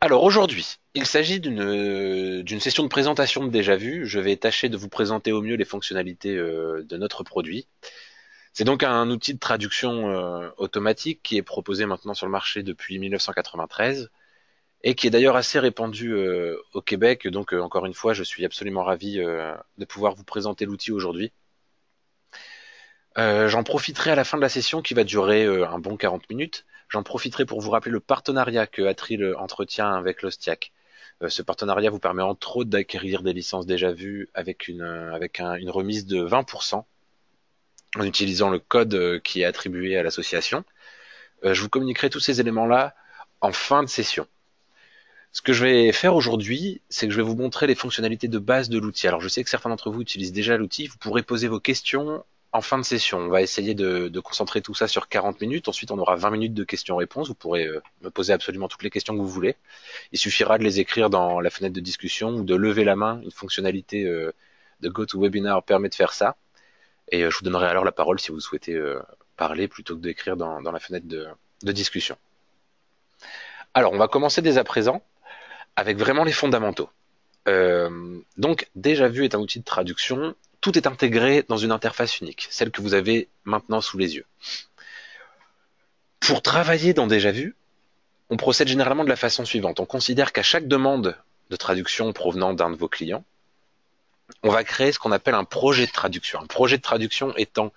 Alors aujourd'hui, il s'agit d'une session de présentation de déjà vu. Je vais tâcher de vous présenter au mieux les fonctionnalités euh, de notre produit. C'est donc un outil de traduction euh, automatique qui est proposé maintenant sur le marché depuis 1993 et qui est d'ailleurs assez répandu euh, au Québec. Donc encore une fois, je suis absolument ravi de pouvoir vous présenter l'outil aujourd'hui. J'en profiterai à la fin de la session qui va durer un bon 40 minutes J'en profiterai pour vous rappeler le partenariat que Atril entretient avec l'Ostiac. Euh, ce partenariat vous permet entre autres d'acquérir des licences déjà vues avec une, euh, remise de 20% en utilisant le code euh, qui est attribué à l'association. je vous communiquerai tous ces éléments-là en fin de session. Ce que je vais faire aujourd'hui, c'est que je vais vous montrer les fonctionnalités de base de l'outil. Alors je sais que certains d'entre vous utilisent déjà l'outil, vous pourrez poser vos questions en fin de session. On va essayer de, concentrer tout ça sur 40 minutes. Ensuite, on aura 20 minutes de questions-réponses. Vous pourrez euh, me poser absolument toutes les questions que vous voulez. Il suffira de les écrire dans la fenêtre de discussion ou de lever la main. Une fonctionnalité euh, de GoToWebinar permet de faire ça. Et euh, je vous donnerai alors la parole si vous souhaitez parler plutôt que d'écrire dans, la fenêtre de, de discussion. Alors, on va commencer dès à présent avec vraiment les fondamentaux. donc, déjà vu est un outil de traduction tout est intégré dans une interface unique, celle que vous avez maintenant sous les yeux. Pour travailler dans Déjà Vu, on procède généralement de la façon suivante. On considère qu'à chaque demande de traduction provenant d'un de vos clients, on va créer ce qu'on appelle un projet de traduction. Un projet de traduction étant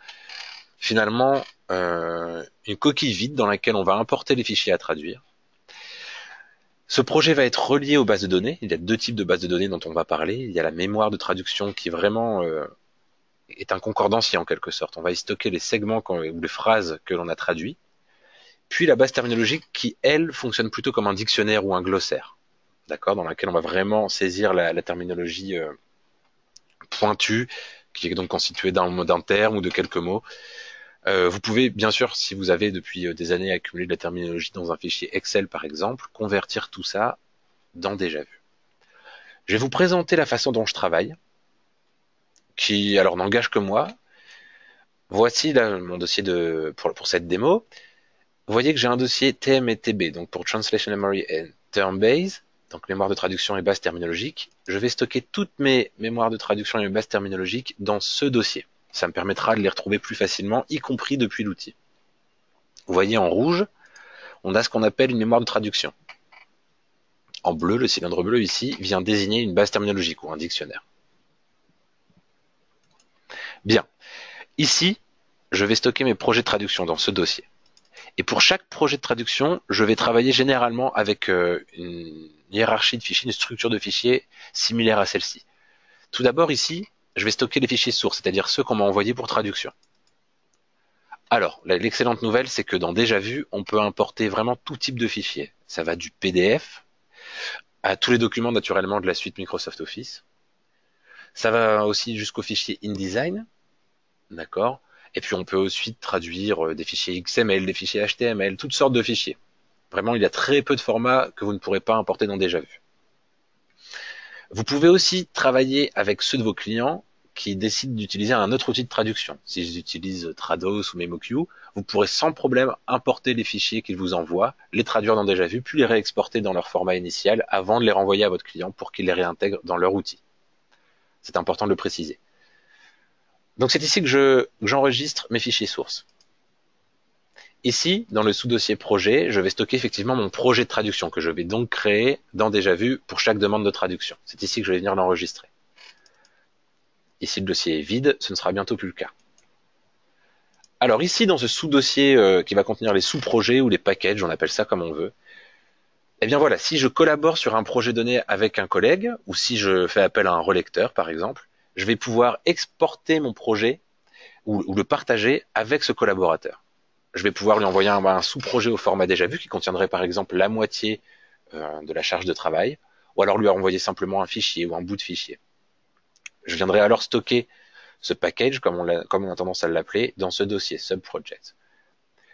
finalement euh, une coquille vide dans laquelle on va importer les fichiers à traduire. Ce projet va être relié aux bases de données. Il y a deux types de bases de données dont on va parler. Il y a la mémoire de traduction qui vraiment euh, est un concordancier en quelque sorte. On va y stocker les segments ou les phrases que l'on a traduits. Puis la base terminologique qui, elle, fonctionne plutôt comme un dictionnaire ou un glossaire. D'accord? Dans laquelle on va vraiment saisir la, terminologie euh, pointue, qui est donc constituée d'un terme ou de quelques mots. Euh, vous pouvez, bien sûr, si vous avez depuis euh, des années accumulé de la terminologie dans un fichier Excel, par exemple, convertir tout ça dans déjà vu. Je vais vous présenter la façon dont je travaille qui alors n'engage que moi. Voici mon dossier de, pour, pour cette démo. Vous voyez que j'ai un dossier TM et TB, donc pour Translation Memory and Term Base, donc mémoire de traduction et base terminologique. Je vais stocker toutes mes mémoires de traduction et bases terminologiques dans ce dossier. Ça me permettra de les retrouver plus facilement, y compris depuis l'outil. Vous voyez en rouge, on a ce qu'on appelle une mémoire de traduction. En bleu, le cylindre bleu ici vient désigner une base terminologique ou un dictionnaire. Bien. Ici, je vais stocker mes projets de traduction dans ce dossier. Et pour chaque projet de traduction, je vais travailler généralement avec euh, une hiérarchie de fichiers, une structure de fichiers similaire à celle-ci. Tout d'abord ici, je vais stocker les fichiers sources, c'est-à-dire ceux qu'on m'a envoyés pour traduction. Alors, l'excellente nouvelle, c'est que dans Déjà Vu, on peut importer vraiment tout type de fichiers. Ça va du PDF à tous les documents naturellement de la suite Microsoft Office, ça va aussi jusqu'au fichier InDesign, d'accord Et puis on peut aussi traduire euh, des fichiers XML, des fichiers HTML, toutes sortes de fichiers. Vraiment, il y a très peu de formats que vous ne pourrez pas importer dans Déjà Vu. Vous pouvez aussi travailler avec ceux de vos clients qui décident d'utiliser un autre outil de traduction. S'ils utilisent Trados ou MemoQ, vous pourrez sans problème importer les fichiers qu'ils vous envoient, les traduire dans Déjà Vu, puis les réexporter dans leur format initial avant de les renvoyer à votre client pour qu'il les réintègre dans leur outil. C'est important de le préciser. Donc c'est ici que j'enregistre mes fichiers sources. Ici, dans le sous-dossier projet, je vais stocker effectivement mon projet de traduction que je vais donc créer dans Déjà Vu pour chaque demande de traduction. C'est ici que je vais venir l'enregistrer. Ici, le dossier est vide, ce ne sera bientôt plus le cas. Alors ici, dans ce sous-dossier euh, qui va contenir les sous-projets ou les packages, on appelle ça comme on veut, eh bien voilà, si je collabore sur un projet donné avec un collègue, ou si je fais appel à un relecteur, par exemple, je vais pouvoir exporter mon projet ou, le partager avec ce collaborateur. Je vais pouvoir lui envoyer un, sous-projet au format déjà vu qui contiendrait par exemple la moitié euh, de la charge de travail, ou alors lui envoyer simplement un fichier ou un bout de fichier. Je viendrai alors stocker ce package, comme on a, tendance à l'appeler, dans ce dossier subproject.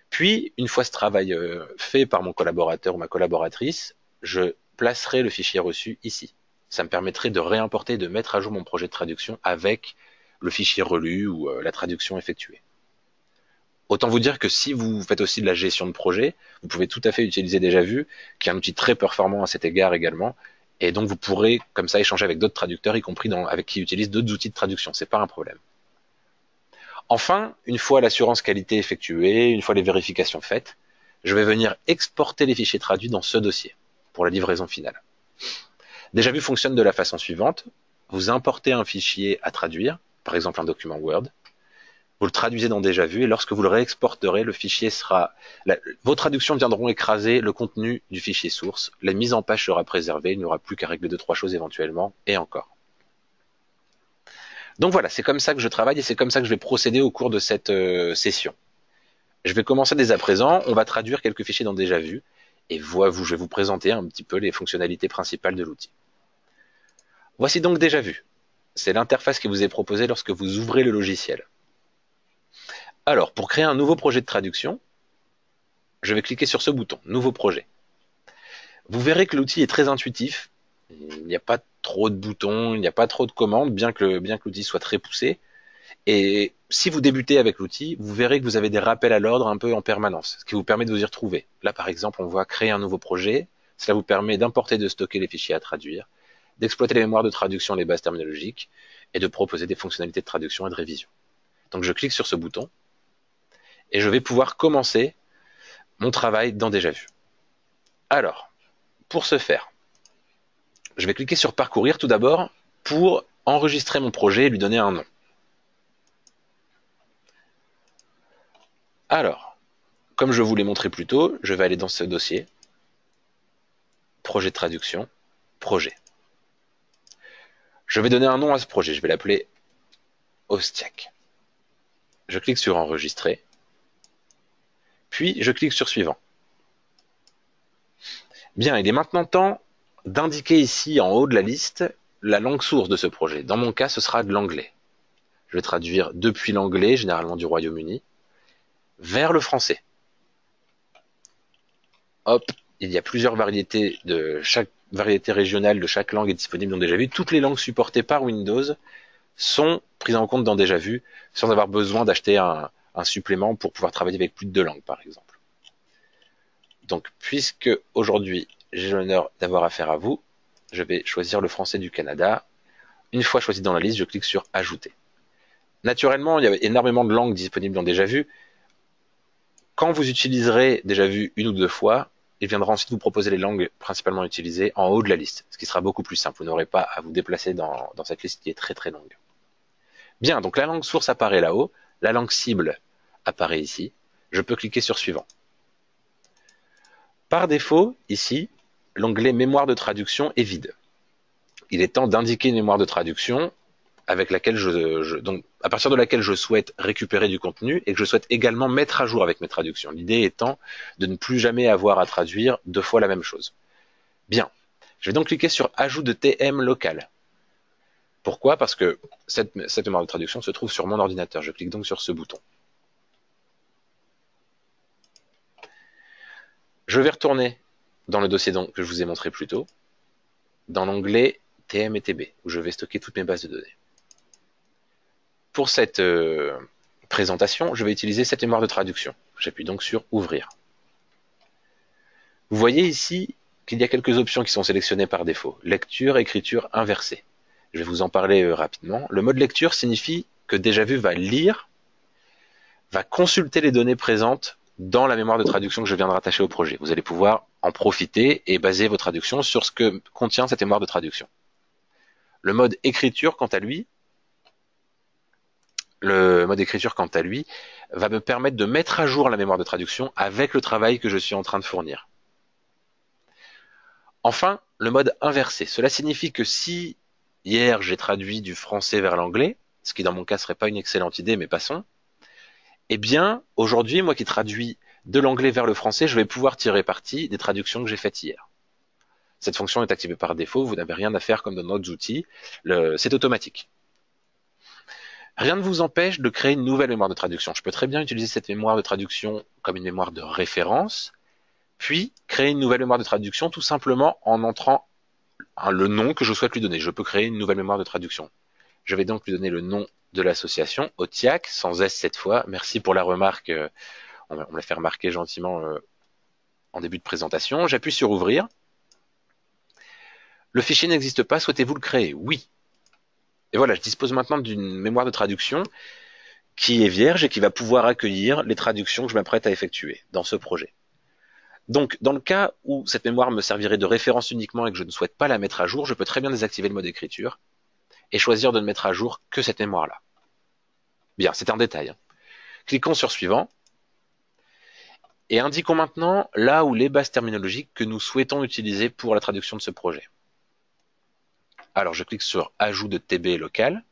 Puis, une fois ce travail euh, fait par mon collaborateur ou ma collaboratrice, je placerai le fichier reçu ici. Ça me permettrait de réimporter, de mettre à jour mon projet de traduction avec le fichier relu ou euh, la traduction effectuée. Autant vous dire que si vous faites aussi de la gestion de projet, vous pouvez tout à fait utiliser Déjà Vu, qui est un outil très performant à cet égard également. Et donc vous pourrez comme ça échanger avec d'autres traducteurs, y compris avec qui utilisent d'autres outils de traduction. C'est pas un problème. Enfin, une fois l'assurance qualité effectuée, une fois les vérifications faites, je vais venir exporter les fichiers traduits dans ce dossier pour la livraison finale. Déjà vu fonctionne de la façon suivante. Vous importez un fichier à traduire, par exemple un document Word. Vous le traduisez dans Déjà vu et lorsque vous le réexporterez, le fichier sera, vos traductions viendront écraser le contenu du fichier source. La mise en page sera préservée. Il n'y aura plus qu'à régler deux trois choses éventuellement et encore. Donc voilà, c'est comme ça que je travaille et c'est comme ça que je vais procéder au cours de cette euh, session. Je vais commencer dès à présent, on va traduire quelques fichiers dans Déjà Vu, et je vais vous présenter un petit peu les fonctionnalités principales de l'outil. Voici donc Déjà Vu. C'est l'interface qui vous est proposée lorsque vous ouvrez le logiciel. Alors, pour créer un nouveau projet de traduction, je vais cliquer sur ce bouton, Nouveau projet. Vous verrez que l'outil est très intuitif, il n'y a pas trop de boutons, il n'y a pas trop de commandes, bien que, l'outil soit très poussé. Et si vous débutez avec l'outil, vous verrez que vous avez des rappels à l'ordre un peu en permanence, ce qui vous permet de vous y retrouver. Là, par exemple, on voit créer un nouveau projet. Cela vous permet d'importer, et de stocker les fichiers à traduire, d'exploiter les mémoires de traduction, les bases terminologiques, et de proposer des fonctionnalités de traduction et de révision. Donc je clique sur ce bouton, et je vais pouvoir commencer mon travail dans Déjà Vu. Alors, pour ce faire, je vais cliquer sur Parcourir tout d'abord pour enregistrer mon projet et lui donner un nom. Alors, comme je vous l'ai montré plus tôt, je vais aller dans ce dossier, projet de traduction, projet. Je vais donner un nom à ce projet, je vais l'appeler Ostiac. Je clique sur Enregistrer, puis je clique sur Suivant. Bien, il est maintenant temps d'indiquer ici en haut de la liste la langue source de ce projet. Dans mon cas, ce sera de l'anglais. Je vais traduire depuis l'anglais, généralement du Royaume-Uni, vers le français. Hop, il y a plusieurs variétés de chaque variété régionale de chaque langue est disponible dans Déjà Vu. Toutes les langues supportées par Windows sont prises en compte dans Déjà Vu sans avoir besoin d'acheter un, un supplément pour pouvoir travailler avec plus de deux langues, par exemple. Donc, puisque aujourd'hui j'ai l'honneur d'avoir affaire à vous. Je vais choisir le français du Canada. Une fois choisi dans la liste, je clique sur Ajouter. Naturellement, il y a énormément de langues disponibles dans Déjà Vu. Quand vous utiliserez Déjà Vu une ou deux fois, il viendra ensuite vous proposer les langues principalement utilisées en haut de la liste, ce qui sera beaucoup plus simple. Vous n'aurez pas à vous déplacer dans, dans cette liste qui est très très longue. Bien, donc la langue source apparaît là-haut, la langue cible apparaît ici. Je peux cliquer sur Suivant. Par défaut, ici, l'onglet mémoire de traduction est vide. Il est temps d'indiquer une mémoire de traduction avec laquelle à partir de laquelle je souhaite récupérer du contenu et que je souhaite également mettre à jour avec mes traductions. L'idée étant de ne plus jamais avoir à traduire deux fois la même chose. Bien. Je vais donc cliquer sur ajout de TM local. Pourquoi? Parce que cette mémoire de traduction se trouve sur mon ordinateur. Je clique donc sur ce bouton. Je vais retourner dans le dossier que je vous ai montré plus tôt, dans l'onglet TM et TB, où je vais stocker toutes mes bases de données. Pour cette euh, présentation, je vais utiliser cette mémoire de traduction. J'appuie donc sur Ouvrir. Vous voyez ici qu'il y a quelques options qui sont sélectionnées par défaut. Lecture, écriture inversée. Je vais vous en parler euh, rapidement. Le mode lecture signifie que Déjà Vu va lire, va consulter les données présentes dans la mémoire de traduction que je viens de rattacher au projet. Vous allez pouvoir en profiter et baser vos traductions sur ce que contient cette mémoire de traduction. Le mode écriture, quant à lui, le mode écriture, quant à lui, va me permettre de mettre à jour la mémoire de traduction avec le travail que je suis en train de fournir. Enfin, le mode inversé. Cela signifie que si hier j'ai traduit du français vers l'anglais, ce qui dans mon cas serait pas une excellente idée, mais passons, eh bien, aujourd'hui, moi qui traduis de l'anglais vers le français, je vais pouvoir tirer parti des traductions que j'ai faites hier. Cette fonction est activée par défaut, vous n'avez rien à faire comme dans d'autres outils, c'est automatique. Rien ne vous empêche de créer une nouvelle mémoire de traduction. Je peux très bien utiliser cette mémoire de traduction comme une mémoire de référence, puis créer une nouvelle mémoire de traduction tout simplement en entrant le nom que je souhaite lui donner. Je peux créer une nouvelle mémoire de traduction. Je vais donc lui donner le nom de l'association OTIAC, sans S cette fois. Merci pour la remarque. Euh, on me l'a fait remarquer gentiment euh, en début de présentation. J'appuie sur ouvrir. Le fichier n'existe pas, souhaitez-vous le créer? Oui. Et voilà, je dispose maintenant d'une mémoire de traduction qui est vierge et qui va pouvoir accueillir les traductions que je m'apprête à effectuer dans ce projet. Donc, dans le cas où cette mémoire me servirait de référence uniquement et que je ne souhaite pas la mettre à jour, je peux très bien désactiver le mode écriture et choisir de ne mettre à jour que cette mémoire-là. Bien, c'est un détail. Hein. Cliquons sur suivant et indiquons maintenant là où les bases terminologiques que nous souhaitons utiliser pour la traduction de ce projet. Alors je clique sur ajout de TB local.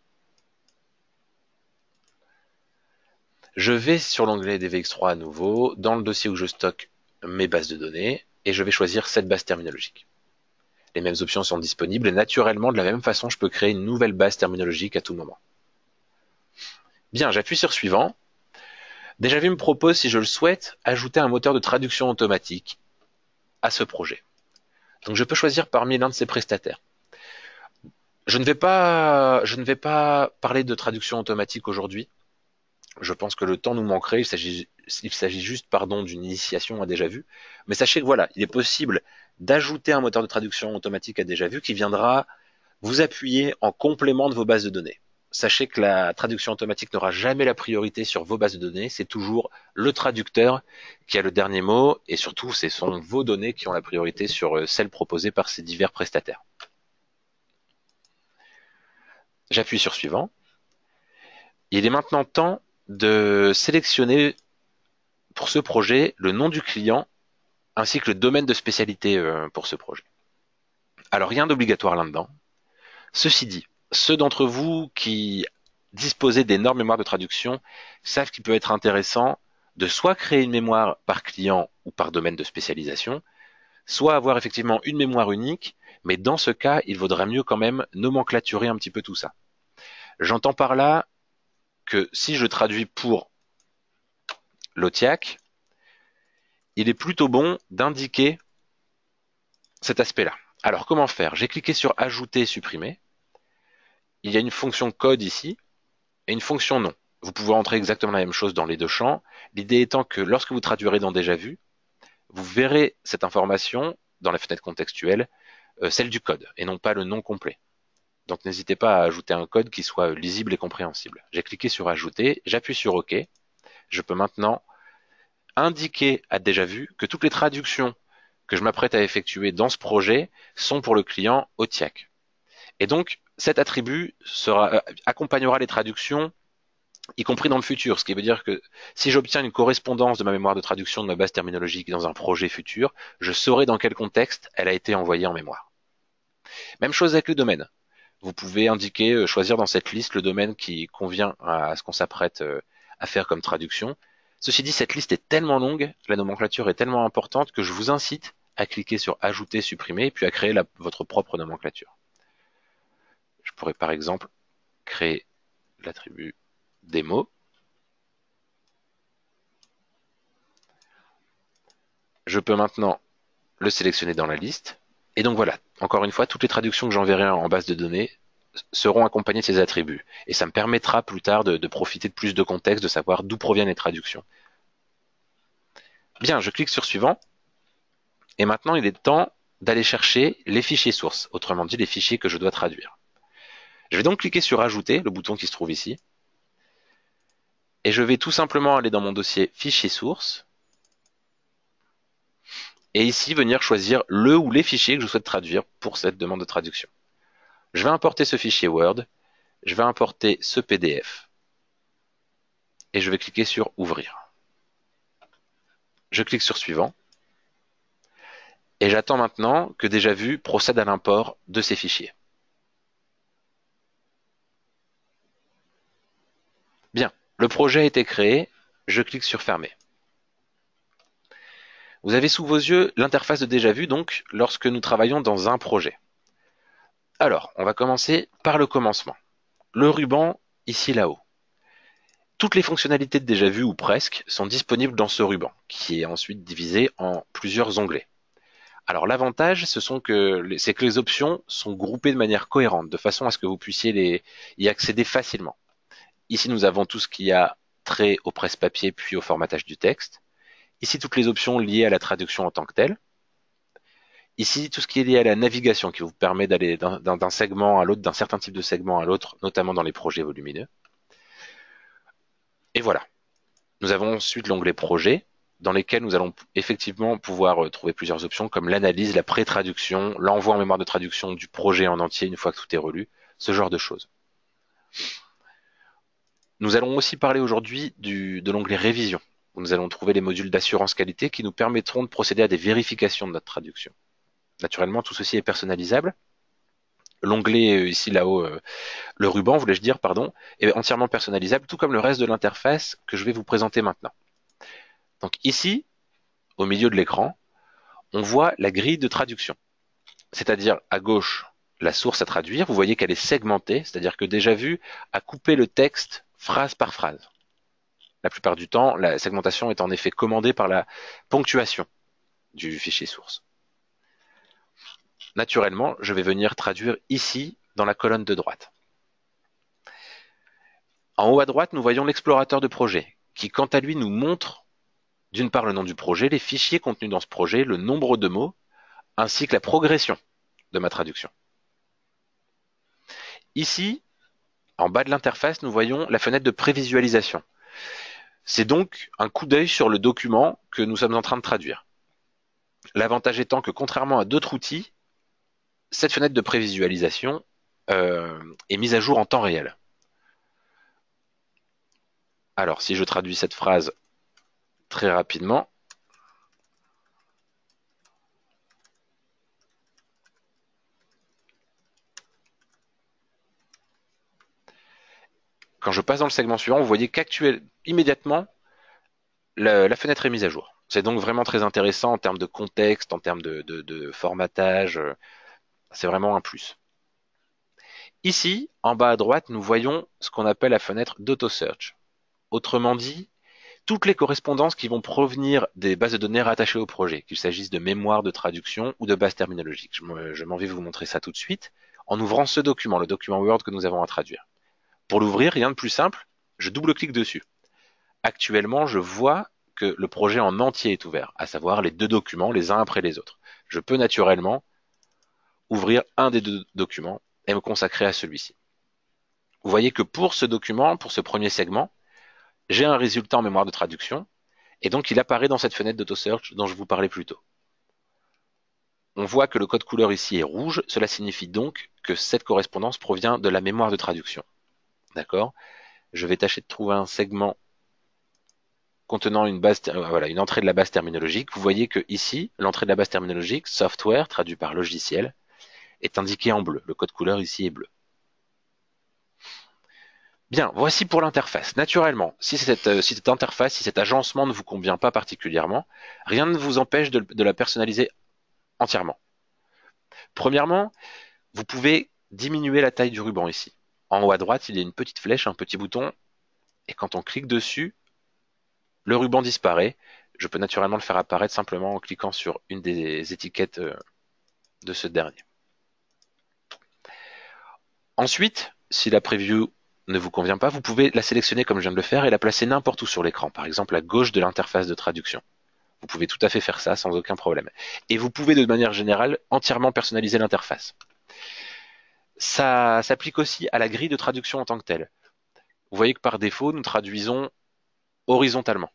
Je vais sur l'onglet DVX3 à nouveau, dans le dossier où je stocke mes bases de données, et je vais choisir cette base terminologique. Les mêmes options sont disponibles et naturellement, de la même façon, je peux créer une nouvelle base terminologique à tout moment. Bien, j'appuie sur suivant. Déjà vu me propose, si je le souhaite, ajouter un moteur de traduction automatique à ce projet. Donc je peux choisir parmi l'un de ces prestataires. Je ne vais pas, je ne vais pas parler de traduction automatique aujourd'hui. Je pense que le temps nous manquerait. Il s'agit, il s'agit juste, pardon, d'une initiation à déjà vu. Mais sachez que voilà, il est possible d'ajouter un moteur de traduction automatique à déjà vu qui viendra vous appuyer en complément de vos bases de données. Sachez que la traduction automatique n'aura jamais la priorité sur vos bases de données. C'est toujours le traducteur qui a le dernier mot et surtout, ce sont vos données qui ont la priorité sur euh, celles proposées par ces divers prestataires. J'appuie sur suivant. Il est maintenant temps de sélectionner pour ce projet le nom du client ainsi que le domaine de spécialité euh, pour ce projet. Alors rien d'obligatoire là-dedans. Ceci dit, ceux d'entre vous qui disposez d'énormes mémoires de traduction savent qu'il peut être intéressant de soit créer une mémoire par client ou par domaine de spécialisation, soit avoir effectivement une mémoire unique, mais dans ce cas, il vaudrait mieux quand même nomenclaturer un petit peu tout ça. J'entends par là que si je traduis pour l'OTIAC, il est plutôt bon d'indiquer cet aspect-là. Alors comment faire? J'ai cliqué sur Ajouter supprimer. Il y a une fonction code ici et une fonction nom. Vous pouvez entrer exactement la même chose dans les deux champs. L'idée étant que lorsque vous traduirez dans Déjà Vu, vous verrez cette information dans la fenêtre contextuelle, euh, celle du code, et non pas le nom complet. Donc n'hésitez pas à ajouter un code qui soit lisible et compréhensible. J'ai cliqué sur Ajouter, j'appuie sur OK. Je peux maintenant indiquer à déjà vu que toutes les traductions que je m'apprête à effectuer dans ce projet sont pour le client OTIAC. Et donc, cet attribut euh, accompagnera les traductions, y compris dans le futur. Ce qui veut dire que si j'obtiens une correspondance de ma mémoire de traduction de ma base terminologique dans un projet futur, je saurai dans quel contexte elle a été envoyée en mémoire. Même chose avec le domaine. Vous pouvez indiquer, euh, choisir dans cette liste le domaine qui convient à ce qu'on s'apprête euh, à faire comme traduction. Ceci dit, cette liste est tellement longue, la nomenclature est tellement importante que je vous incite à cliquer sur Ajouter, Supprimer, puis à créer votre propre nomenclature. Je pourrais par exemple créer l'attribut démo. Je peux maintenant le sélectionner dans la liste. Et donc voilà, encore une fois, toutes les traductions que j'enverrai en base de données seront accompagnées de ces attributs. Et ça me permettra plus tard de, profiter de plus de contexte, de savoir d'où proviennent les traductions. Bien, je clique sur suivant. Et maintenant, il est temps d'aller chercher les fichiers sources, autrement dit les fichiers que je dois traduire. Je vais donc cliquer sur Ajouter, le bouton qui se trouve ici. Et je vais tout simplement aller dans mon dossier Fichiers sources. Et ici, venir choisir le ou les fichiers que je souhaite traduire pour cette demande de traduction. Je vais importer ce fichier Word. Je vais importer ce PDF. Et je vais cliquer sur Ouvrir. Je clique sur Suivant. Et j'attends maintenant que Déjà Vu procède à l'import de ces fichiers. Bien, le projet a été créé, je clique sur Fermer. Vous avez sous vos yeux l'interface de Déjà Vu, donc, lorsque nous travaillons dans un projet. Alors, on va commencer par le commencement. Le ruban, ici là-haut. Toutes les fonctionnalités de Déjà Vu, ou presque, sont disponibles dans ce ruban, qui est ensuite divisé en plusieurs onglets. Alors l'avantage, que c'est que les options sont groupées de manière cohérente, de façon à ce que vous puissiez les, y accéder facilement. Ici, nous avons tout ce qui a trait au presse-papier puis au formatage du texte. Ici, toutes les options liées à la traduction en tant que telle. Ici, tout ce qui est lié à la navigation qui vous permet d'aller d'un segment à l'autre, d'un certain type de segment à l'autre, notamment dans les projets volumineux. Et voilà. Nous avons ensuite l'onglet Projet, dans lesquels nous allons effectivement pouvoir euh, trouver plusieurs options comme l'analyse, la pré-traduction, l'envoi en mémoire de traduction du projet en entier une fois que tout est relu, ce genre de choses. Nous allons aussi parler aujourd'hui de l'onglet Révision, nous allons trouver les modules d'assurance qualité qui nous permettront de procéder à des vérifications de notre traduction. Naturellement, tout ceci est personnalisable. L'onglet euh, ici là-haut, euh, le ruban, voulais-je dire, pardon, est entièrement personnalisable, tout comme le reste de l'interface que je vais vous présenter maintenant. Donc ici, au milieu de l'écran, on voit la grille de traduction. C'est-à-dire à gauche, la source à traduire. Vous voyez qu'elle est segmentée, c'est-à-dire que déjà vu, à couper le texte phrase par phrase. La plupart du temps, la segmentation est en effet commandée par la ponctuation du fichier source. Naturellement, je vais venir traduire ici dans la colonne de droite. En haut à droite, nous voyons l'explorateur de projet, qui quant à lui nous montre d'une part le nom du projet, les fichiers contenus dans ce projet, le nombre de mots, ainsi que la progression de ma traduction. Ici, en bas de l'interface, nous voyons la fenêtre de prévisualisation. C'est donc un coup d'œil sur le document que nous sommes en train de traduire. L'avantage étant que contrairement à d'autres outils, cette fenêtre de prévisualisation euh, est mise à jour en temps réel. Alors, si je traduis cette phrase très rapidement, quand je passe dans le segment suivant, vous voyez qu'actuellement, immédiatement, la, fenêtre est mise à jour. C'est donc vraiment très intéressant en termes de contexte, en termes de formatage. C'est vraiment un plus. Ici, en bas à droite, nous voyons ce qu'on appelle la fenêtre d'auto-search. Autrement dit, toutes les correspondances qui vont provenir des bases de données rattachées au projet, qu'il s'agisse de mémoire de traduction ou de bases terminologiques. Je m'en vais vous montrer ça tout de suite en ouvrant ce document, le document Word que nous avons à traduire. Pour l'ouvrir, rien de plus simple, je double-clique dessus. Actuellement, je vois que le projet en entier est ouvert, à savoir les deux documents les uns après les autres. Je peux naturellement ouvrir un des deux documents et me consacrer à celui-ci. Vous voyez que pour ce document, pour ce premier segment, j'ai un résultat en mémoire de traduction, et donc il apparaît dans cette fenêtre d'auto-search dont je vous parlais plus tôt. On voit que le code couleur ici est rouge, cela signifie donc que cette correspondance provient de la mémoire de traduction. D'accord Je vais tâcher de trouver un segment contenant euh, une entrée de la base terminologique. Vous voyez que ici, l'entrée de la base terminologique, software, traduit par logiciel, est indiqué en bleu. Le code couleur ici est bleu. Bien, voici pour l'interface. Naturellement, si cette, euh, cette, interface, si cet agencement ne vous convient pas particulièrement, rien ne vous empêche de la personnaliser entièrement. Premièrement, vous pouvez diminuer la taille du ruban ici. En haut à droite, il y a une petite flèche, un petit bouton, et quand on clique dessus, le ruban disparaît. Je peux naturellement le faire apparaître simplement en cliquant sur une des étiquettes euh, de ce dernier. Ensuite, si la preview ne vous convient pas, vous pouvez la sélectionner comme je viens de le faire et la placer n'importe où sur l'écran, par exemple à gauche de l'interface de traduction. Vous pouvez tout à fait faire ça sans aucun problème. Et vous pouvez de manière générale entièrement personnaliser l'interface. Ça s'applique aussi à la grille de traduction en tant que telle. Vous voyez que par défaut, nous traduisons horizontalement.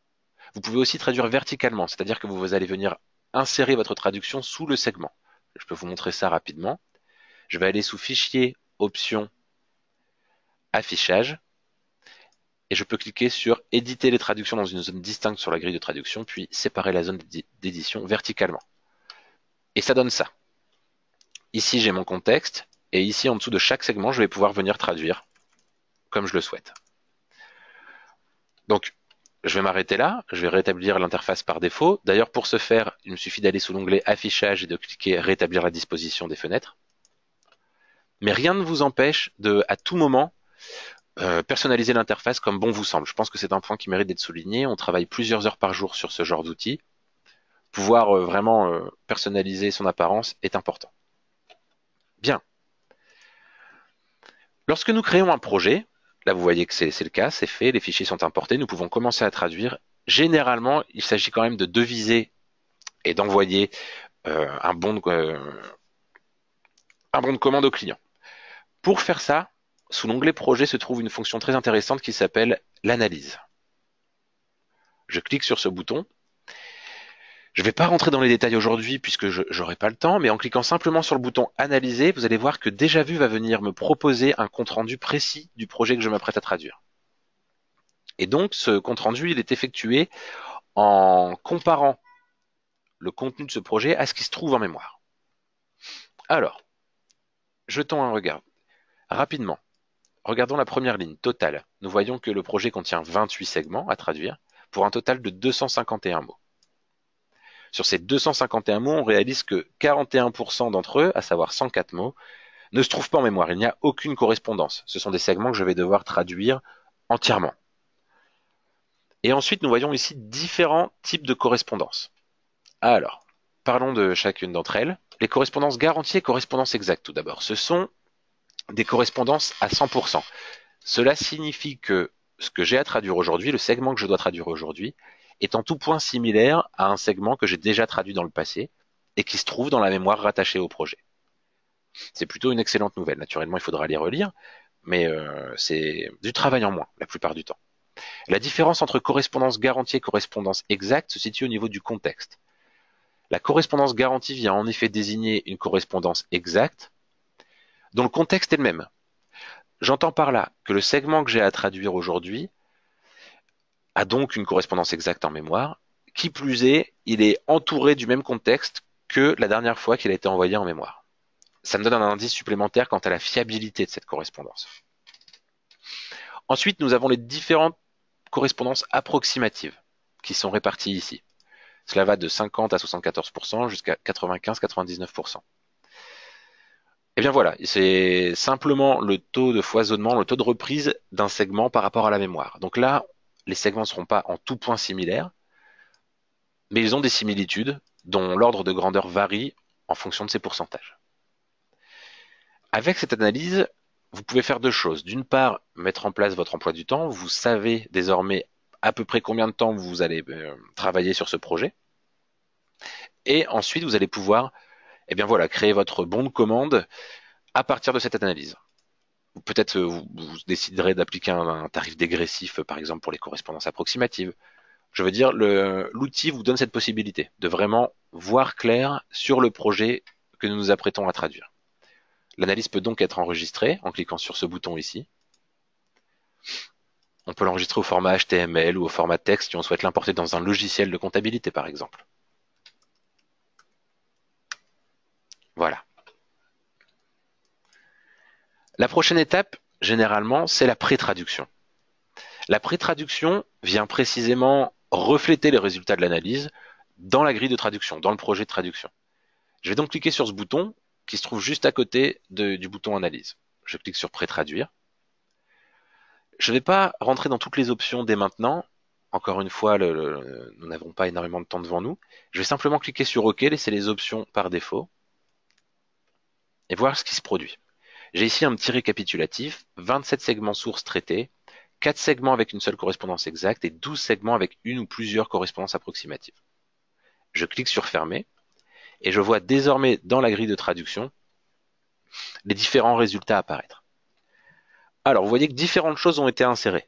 Vous pouvez aussi traduire verticalement, c'est-à-dire que vous allez venir insérer votre traduction sous le segment. Je peux vous montrer ça rapidement. Je vais aller sous Fichier, option affichage et je peux cliquer sur éditer les traductions dans une zone distincte sur la grille de traduction puis séparer la zone d'édition verticalement. Et ça donne ça. Ici j'ai mon contexte et ici en dessous de chaque segment je vais pouvoir venir traduire comme je le souhaite. Donc je vais m'arrêter là, je vais rétablir l'interface par défaut. D'ailleurs pour ce faire il me suffit d'aller sous l'onglet affichage et de cliquer rétablir la disposition des fenêtres mais rien ne vous empêche de, à tout moment, euh, personnaliser l'interface comme bon vous semble. Je pense que c'est un point qui mérite d'être souligné. On travaille plusieurs heures par jour sur ce genre d'outils. Pouvoir euh, vraiment euh, personnaliser son apparence est important. Lorsque nous créons un projet, Là, vous voyez que c'est le cas, c'est fait, les fichiers sont importés, nous pouvons commencer à traduire. Généralement, il s'agit quand même de deviser et d'envoyer euh, euh, un bon de commande au client. Pour faire ça, sous l'onglet projet se trouve une fonction très intéressante qui s'appelle l'analyse. Je clique sur ce bouton. Je ne vais pas rentrer dans les détails aujourd'hui puisque je n'aurai pas le temps, mais en cliquant simplement sur le bouton analyser, vous allez voir que déjà vu va venir me proposer un compte rendu précis du projet que je m'apprête à traduire. Et donc ce compte rendu, il est effectué en comparant le contenu de ce projet à ce qui se trouve en mémoire. Alors, jetons un regard rapidement. Regardons la première ligne, totale. Nous voyons que le projet contient 28 segments à traduire pour un total de 251 mots. Sur ces 251 mots, on réalise que 41% d'entre eux, à savoir 104 mots, ne se trouvent pas en mémoire. Il n'y a aucune correspondance. Ce sont des segments que je vais devoir traduire entièrement. Et ensuite, nous voyons ici différents types de correspondances. Alors, parlons de chacune d'entre elles. Les correspondances garanties et correspondances exactes tout d'abord. Ce sont des correspondances à 100%. Cela signifie que ce que j'ai à traduire aujourd'hui, le segment que je dois traduire aujourd'hui, est en tout point similaire à un segment que j'ai déjà traduit dans le passé et qui se trouve dans la mémoire rattachée au projet. C'est plutôt une excellente nouvelle. Naturellement, il faudra les relire, mais euh, c'est du travail en moins la plupart du temps. La différence entre correspondance garantie et correspondance exacte se situe au niveau du contexte. La correspondance garantie vient en effet désigner une correspondance exacte dont le contexte est le même. J'entends par là que le segment que j'ai à traduire aujourd'hui a donc une correspondance exacte en mémoire. Qui plus est, il est entouré du même contexte que la dernière fois qu'il a été envoyé en mémoire. Ça me donne un indice supplémentaire quant à la fiabilité de cette correspondance. Ensuite, nous avons les différentes correspondances approximatives qui sont réparties ici. Cela va de 50 à 74% jusqu'à 95-99%. Et eh bien voilà, c'est simplement le taux de foisonnement, le taux de reprise d'un segment par rapport à la mémoire. Donc là, les segments ne seront pas en tout point similaires, mais ils ont des similitudes dont l'ordre de grandeur varie en fonction de ces pourcentages. Avec cette analyse, vous pouvez faire deux choses. D'une part, mettre en place votre emploi du temps. Vous savez désormais à peu près combien de temps vous allez euh, travailler sur ce projet. Et ensuite, vous allez pouvoir eh bien voilà, créer votre bon de commande à partir de cette analyse. Peut-être euh, vous, vous, déciderez d'appliquer un, tarif dégressif, par exemple pour les correspondances approximatives. Je veux dire, l'outil vous donne cette possibilité de vraiment voir clair sur le projet que nous nous apprêtons à traduire. L'analyse peut donc être enregistrée en cliquant sur ce bouton ici. On peut l'enregistrer au format HTML ou au format texte si on souhaite l'importer dans un logiciel de comptabilité par exemple. Voilà. La prochaine étape, généralement, c'est la pré-traduction. La pré-traduction vient précisément refléter les résultats de l'analyse dans la grille de traduction, dans le projet de traduction. Je vais donc cliquer sur ce bouton qui se trouve juste à côté du bouton analyse. Je clique sur pré-traduire. Je ne vais pas rentrer dans toutes les options dès maintenant. Encore une fois, nous n'avons pas énormément de temps devant nous. Je vais simplement cliquer sur OK, laisser les options par défaut et voir ce qui se produit. J'ai ici un petit récapitulatif, 27 segments sources traités, 4 segments avec une seule correspondance exacte et 12 segments avec une ou plusieurs correspondances approximatives. Je clique sur fermer et je vois désormais dans la grille de traduction les différents résultats apparaître. Alors, vous voyez que différentes choses ont été insérées.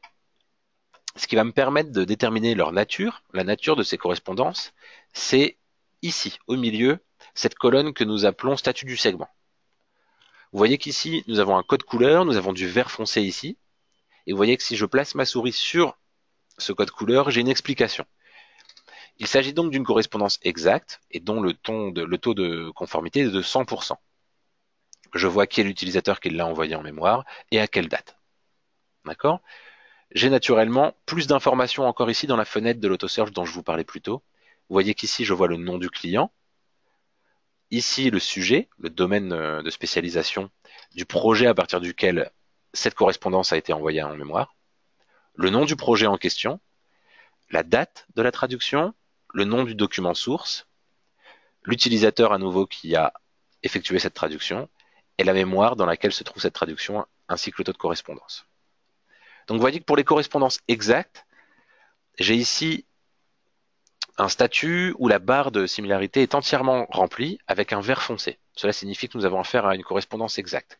Ce qui va me permettre de déterminer leur nature, la nature de ces correspondances, c'est ici, au milieu, cette colonne que nous appelons statut du segment. Vous voyez qu'ici, nous avons un code couleur, nous avons du vert foncé ici. Et vous voyez que si je place ma souris sur ce code couleur, j'ai une explication. Il s'agit donc d'une correspondance exacte et dont le, taux de conformité est de 100%. Je vois qui est l'utilisateur qui l'a envoyé en mémoire et à quelle date. D'accord? J'ai naturellement plus d'informations encore ici dans la fenêtre de l'auto-search dont je vous parlais plus tôt. Vous voyez qu'ici, je vois le nom du client, ici le sujet, le domaine euh, de spécialisation du projet à partir duquel cette correspondance a été envoyée en mémoire, le nom du projet en question, la date de la traduction, le nom du document source, l'utilisateur à nouveau qui a effectué cette traduction, et la mémoire dans laquelle se trouve cette traduction, ainsi que le taux de correspondance. Donc vous voyez que pour les correspondances exactes, j'ai ici un statut où la barre de similarité est entièrement remplie avec un vert foncé. Cela signifie que nous avons affaire à une correspondance exacte.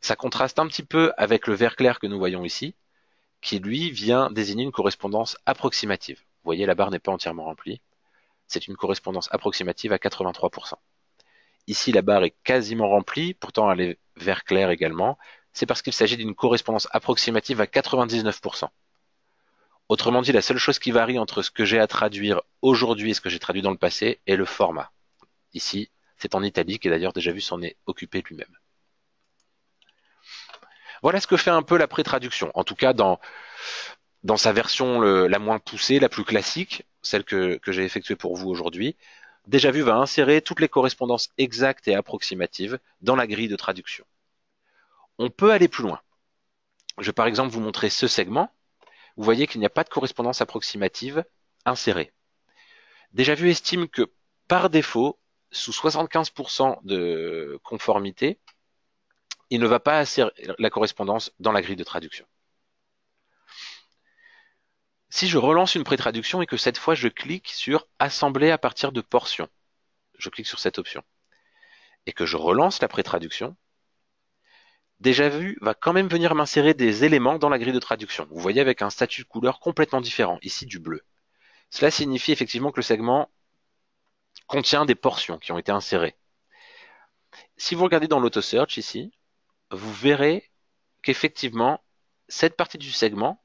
Ça contraste un petit peu avec le vert clair que nous voyons ici, qui lui vient désigner une correspondance approximative. Vous voyez, la barre n'est pas entièrement remplie. C'est une correspondance approximative à 83%. Ici, la barre est quasiment remplie, pourtant elle est vert clair également. C'est parce qu'il s'agit d'une correspondance approximative à 99%. Autrement dit, la seule chose qui varie entre ce que j'ai à traduire aujourd'hui et ce que j'ai traduit dans le passé est le format. Ici, c'est en italique et d'ailleurs déjà vu s'en est occupé lui-même. Voilà ce que fait un peu la pré-traduction, en tout cas dans, dans sa version la moins poussée, la plus classique, celle que, que j'ai effectuée pour vous aujourd'hui. Déjà vu va insérer toutes les correspondances exactes et approximatives dans la grille de traduction. On peut aller plus loin. Je vais par exemple vous montrer ce segment. Vous voyez qu'il n'y a pas de correspondance approximative insérée. Déjà vu estime que par défaut, sous 75% de conformité, il ne va pas insérer la correspondance dans la grille de traduction. Si je relance une pré-traduction et que cette fois je clique sur Assembler à partir de portions, je clique sur cette option, et que je relance la pré-traduction, déjà vu va quand même venir m'insérer des éléments dans la grille de traduction. Vous voyez avec un statut de couleur complètement différent, ici du bleu. Cela signifie effectivement que le segment contient des portions qui ont été insérées. Si vous regardez dans l'auto-search ici, vous verrez qu'effectivement, cette partie du segment,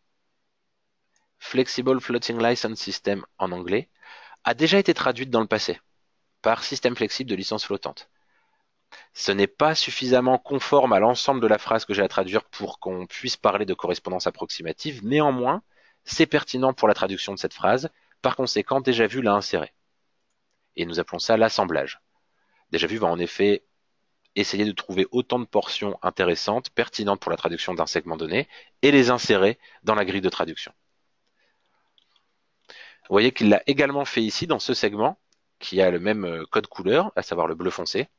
Flexible Floating License System en anglais, a déjà été traduite dans le passé par système flexible de licence flottante. Ce n'est pas suffisamment conforme à l'ensemble de la phrase que j'ai à traduire pour qu'on puisse parler de correspondance approximative. Néanmoins, c'est pertinent pour la traduction de cette phrase. Par conséquent, déjà vu l'a inséré. Et nous appelons ça l'assemblage. Déjà vu va en effet essayer de trouver autant de portions intéressantes, pertinentes pour la traduction d'un segment donné, et les insérer dans la grille de traduction. Vous voyez qu'il l'a également fait ici dans ce segment, qui a le même euh, code couleur, à savoir le bleu foncé.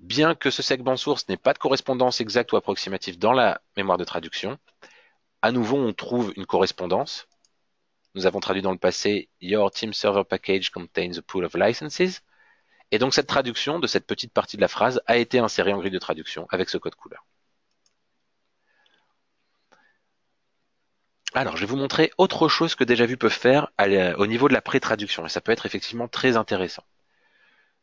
Bien que ce segment source n'ait pas de correspondance exacte ou approximative dans la mémoire de traduction, à nouveau on trouve une correspondance. Nous avons traduit dans le passé Your Team Server Package contains a pool of licenses. Et donc cette traduction de cette petite partie de la phrase a été insérée en grille de traduction avec ce code couleur. Alors, je vais vous montrer autre chose que déjà vu peuvent faire au niveau de la pré-traduction, et ça peut être effectivement très intéressant.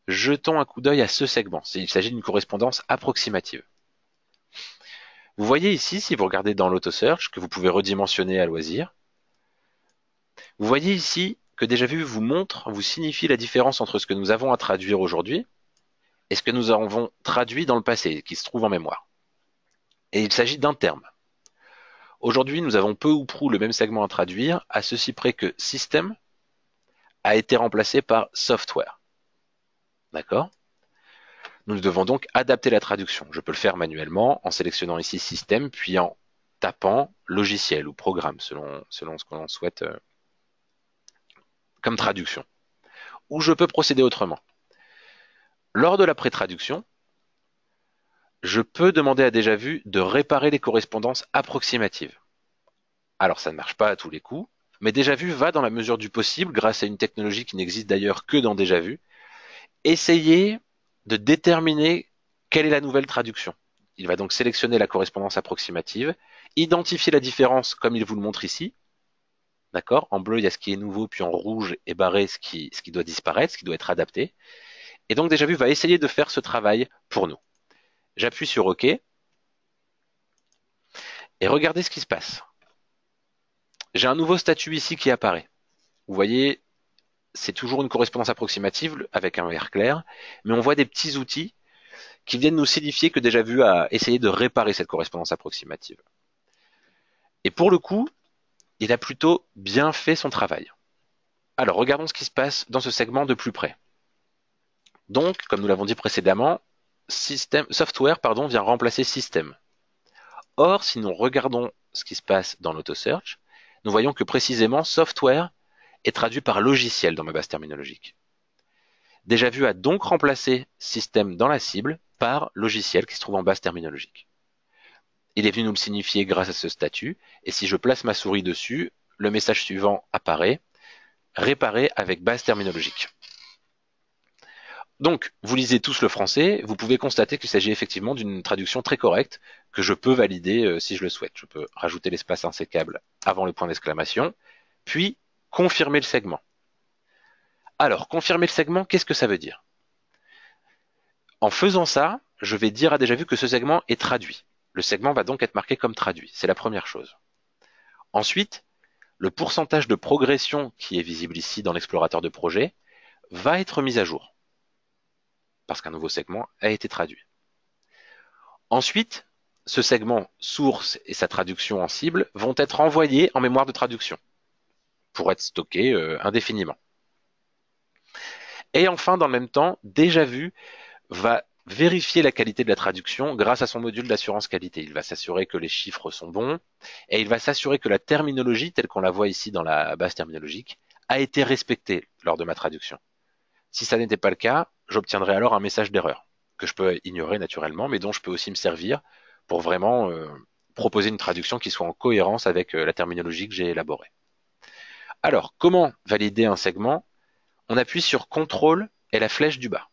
Jetons un coup d'œil à ce segment. Il s'agit d'une correspondance approximative. Vous voyez ici, si vous regardez dans l'auto-search, que vous pouvez redimensionner à loisir, vous voyez ici que déjà vu vous montre, vous signifie la différence entre ce que nous avons à traduire aujourd'hui et ce que nous avons traduit dans le passé, qui se trouve en mémoire. Et il s'agit d'un terme. Aujourd'hui, nous avons peu ou prou le même segment à traduire, à ceci près que système a été remplacé par software. D'accord Nous devons donc adapter la traduction. Je peux le faire manuellement en sélectionnant ici système, puis en tapant logiciel ou programme, selon, selon ce qu'on souhaite euh, comme traduction. Ou je peux procéder autrement. Lors de la pré-traduction, je peux demander à déjà vu de réparer les correspondances approximatives. Alors ça ne marche pas à tous les coups, mais déjà vu va dans la mesure du possible, grâce à une technologie qui n'existe d'ailleurs que dans déjà vu, essayer de déterminer quelle est la nouvelle traduction. Il va donc sélectionner la correspondance approximative, identifier la différence comme il vous le montre ici, D'accord? En bleu, il y a ce qui est nouveau, puis en rouge est barré ce qui, ce qui doit disparaître, ce qui doit être adapté. Et donc déjà vu va essayer de faire ce travail pour nous. J'appuie sur OK. Et regardez ce qui se passe. J'ai un nouveau statut ici qui apparaît. Vous voyez, c'est toujours une correspondance approximative avec un vert clair, mais on voit des petits outils qui viennent nous signifier que déjà vu a essayé de réparer cette correspondance approximative. Et pour le coup, il a plutôt bien fait son travail. Alors regardons ce qui se passe dans ce segment de plus près. Donc, comme nous l'avons dit précédemment, software pardon, vient remplacer système. Or, si nous regardons ce qui se passe dans l'auto-search, nous voyons que précisément software est traduit par logiciel dans ma base terminologique. Déjà vu a donc remplacé système dans la cible par logiciel qui se trouve en base terminologique. il est venu nous le signifier grâce à ce statut, et si je place ma souris dessus, le message suivant apparaît, réparé avec base terminologique. Donc, vous lisez tous le français, vous pouvez constater qu'il s'agit effectivement d'une traduction très correcte que je peux valider euh, si je le souhaite. Je peux rajouter l'espace insécable avant le point d'exclamation, puis confirmer le segment. Alors, confirmer le segment, qu'est-ce que ça veut dire? En faisant ça, je vais dire à déjà vu que ce segment est traduit. Le segment va donc être marqué comme traduit. C'est la première chose. Ensuite, le pourcentage de progression qui est visible ici dans l'explorateur de projet va être mis à jour parce qu'un nouveau segment a été traduit. Ensuite, ce segment source et sa traduction en cible vont être envoyés en mémoire de traduction pour être stockés euh, indéfiniment. Et enfin, dans le même temps, déjà vu va vérifier la qualité de la traduction grâce à son module d'assurance qualité. Il va s'assurer que les chiffres sont bons et il va s'assurer que la terminologie, telle qu'on la voit ici dans la base terminologique, a été respectée lors de ma traduction. Si ça n'était pas le cas, j'obtiendrai alors un message d'erreur que je peux ignorer naturellement, mais dont je peux aussi me servir pour vraiment euh, proposer une traduction qui soit en cohérence avec euh, la terminologie que j'ai élaborée. Alors, comment valider un segment? On appuie sur CTRL et la flèche du bas.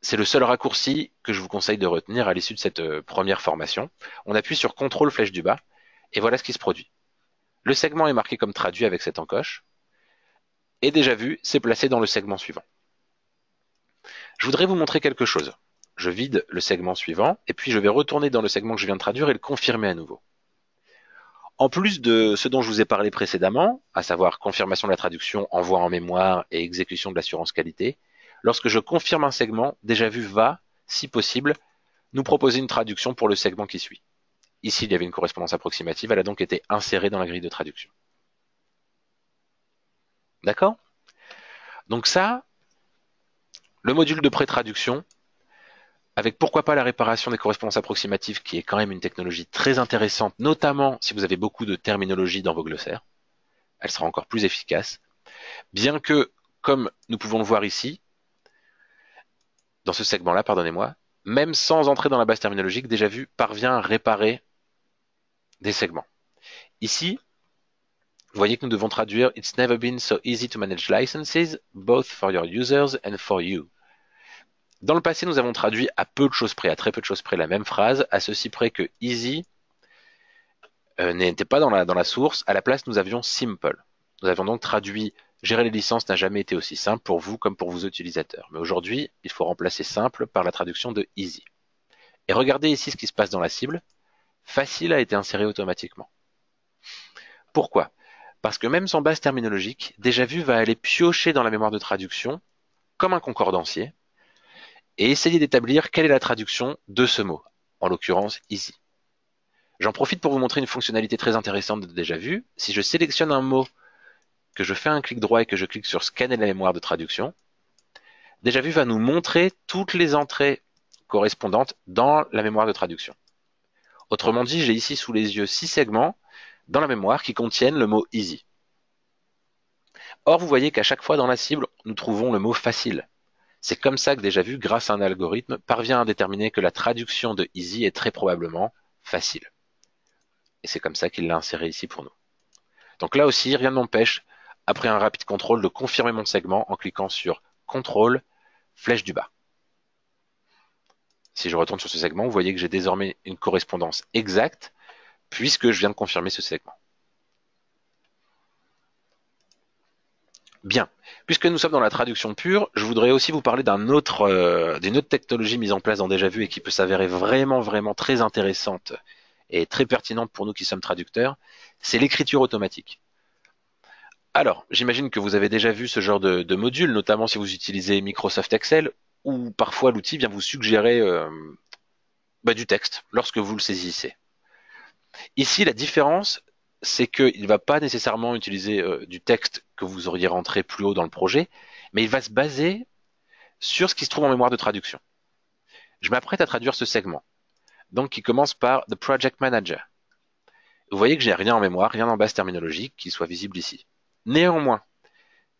C'est le seul raccourci que je vous conseille de retenir à l'issue de cette euh, première formation. On appuie sur CTRL flèche du bas et voilà ce qui se produit. Le segment est marqué comme traduit avec cette encoche et déjà vu, c'est placé dans le segment suivant. Je voudrais vous montrer quelque chose. Je vide le segment suivant, et puis je vais retourner dans le segment que je viens de traduire et le confirmer à nouveau. En plus de ce dont je vous ai parlé précédemment, à savoir confirmation de la traduction, envoi en mémoire et exécution de l'assurance qualité, lorsque je confirme un segment, déjà vu va, si possible, nous proposer une traduction pour le segment qui suit. Ici, il y avait une correspondance approximative, elle a donc été insérée dans la grille de traduction. D'accord? Donc ça, le module de pré-traduction, avec pourquoi pas la réparation des correspondances approximatives, qui est quand même une technologie très intéressante, notamment si vous avez beaucoup de terminologie dans vos glossaires. Elle sera encore plus efficace. Bien que, comme nous pouvons le voir ici, dans ce segment-là, pardonnez-moi, même sans entrer dans la base terminologique, déjà vu, parvient à réparer des segments. Ici, vous voyez que nous devons traduire It's never been so easy to manage licenses, both for your users and for you. Dans le passé, nous avons traduit à peu de choses près, à très peu de choses près, la même phrase, à ceci près que easy euh, n'était pas dans la, dans la source. À la place, nous avions simple. Nous avions donc traduit gérer les licences n'a jamais été aussi simple pour vous comme pour vos utilisateurs. Mais aujourd'hui, il faut remplacer simple par la traduction de easy. Et regardez ici ce qui se passe dans la cible. Facile a été inséré automatiquement. Pourquoi? Parce que même sans base terminologique, déjà vu va aller piocher dans la mémoire de traduction, comme un concordancier, et essayer d'établir quelle est la traduction de ce mot, en l'occurrence easy. J'en profite pour vous montrer une fonctionnalité très intéressante de déjà vu. Si je sélectionne un mot, que je fais un clic droit et que je clique sur scanner la mémoire de traduction, déjà vu va nous montrer toutes les entrées correspondantes dans la mémoire de traduction. Autrement dit, j'ai ici sous les yeux six segments dans la mémoire qui contiennent le mot easy. Or, vous voyez qu'à chaque fois dans la cible, nous trouvons le mot facile. C'est comme ça que déjà vu, grâce à un algorithme, parvient à déterminer que la traduction de easy est très probablement facile. Et c'est comme ça qu'il l'a inséré ici pour nous. Donc là aussi, rien ne m'empêche, après un rapide contrôle, de confirmer mon segment en cliquant sur contrôle, flèche du bas. Si je retourne sur ce segment, vous voyez que j'ai désormais une correspondance exacte puisque je viens de confirmer ce segment. Bien. Puisque nous sommes dans la traduction pure, je voudrais aussi vous parler d'un autre, euh, d'une autre technologie mise en place dans Déjà Vu et qui peut s'avérer vraiment, vraiment très intéressante et très pertinente pour nous qui sommes traducteurs, c'est l'écriture automatique. Alors, j'imagine que vous avez déjà vu ce genre de, module, notamment si vous utilisez Microsoft Excel, où parfois l'outil vient vous suggérer euh, bah, du texte lorsque vous le saisissez. Ici, la différence, c'est qu'il ne va pas nécessairement utiliser euh, du texte que vous auriez rentré plus haut dans le projet, mais il va se baser sur ce qui se trouve en mémoire de traduction. Je m'apprête à traduire ce segment, donc qui commence par The Project Manager. Vous voyez que j'ai rien en mémoire, rien en base terminologique qui soit visible ici. Néanmoins,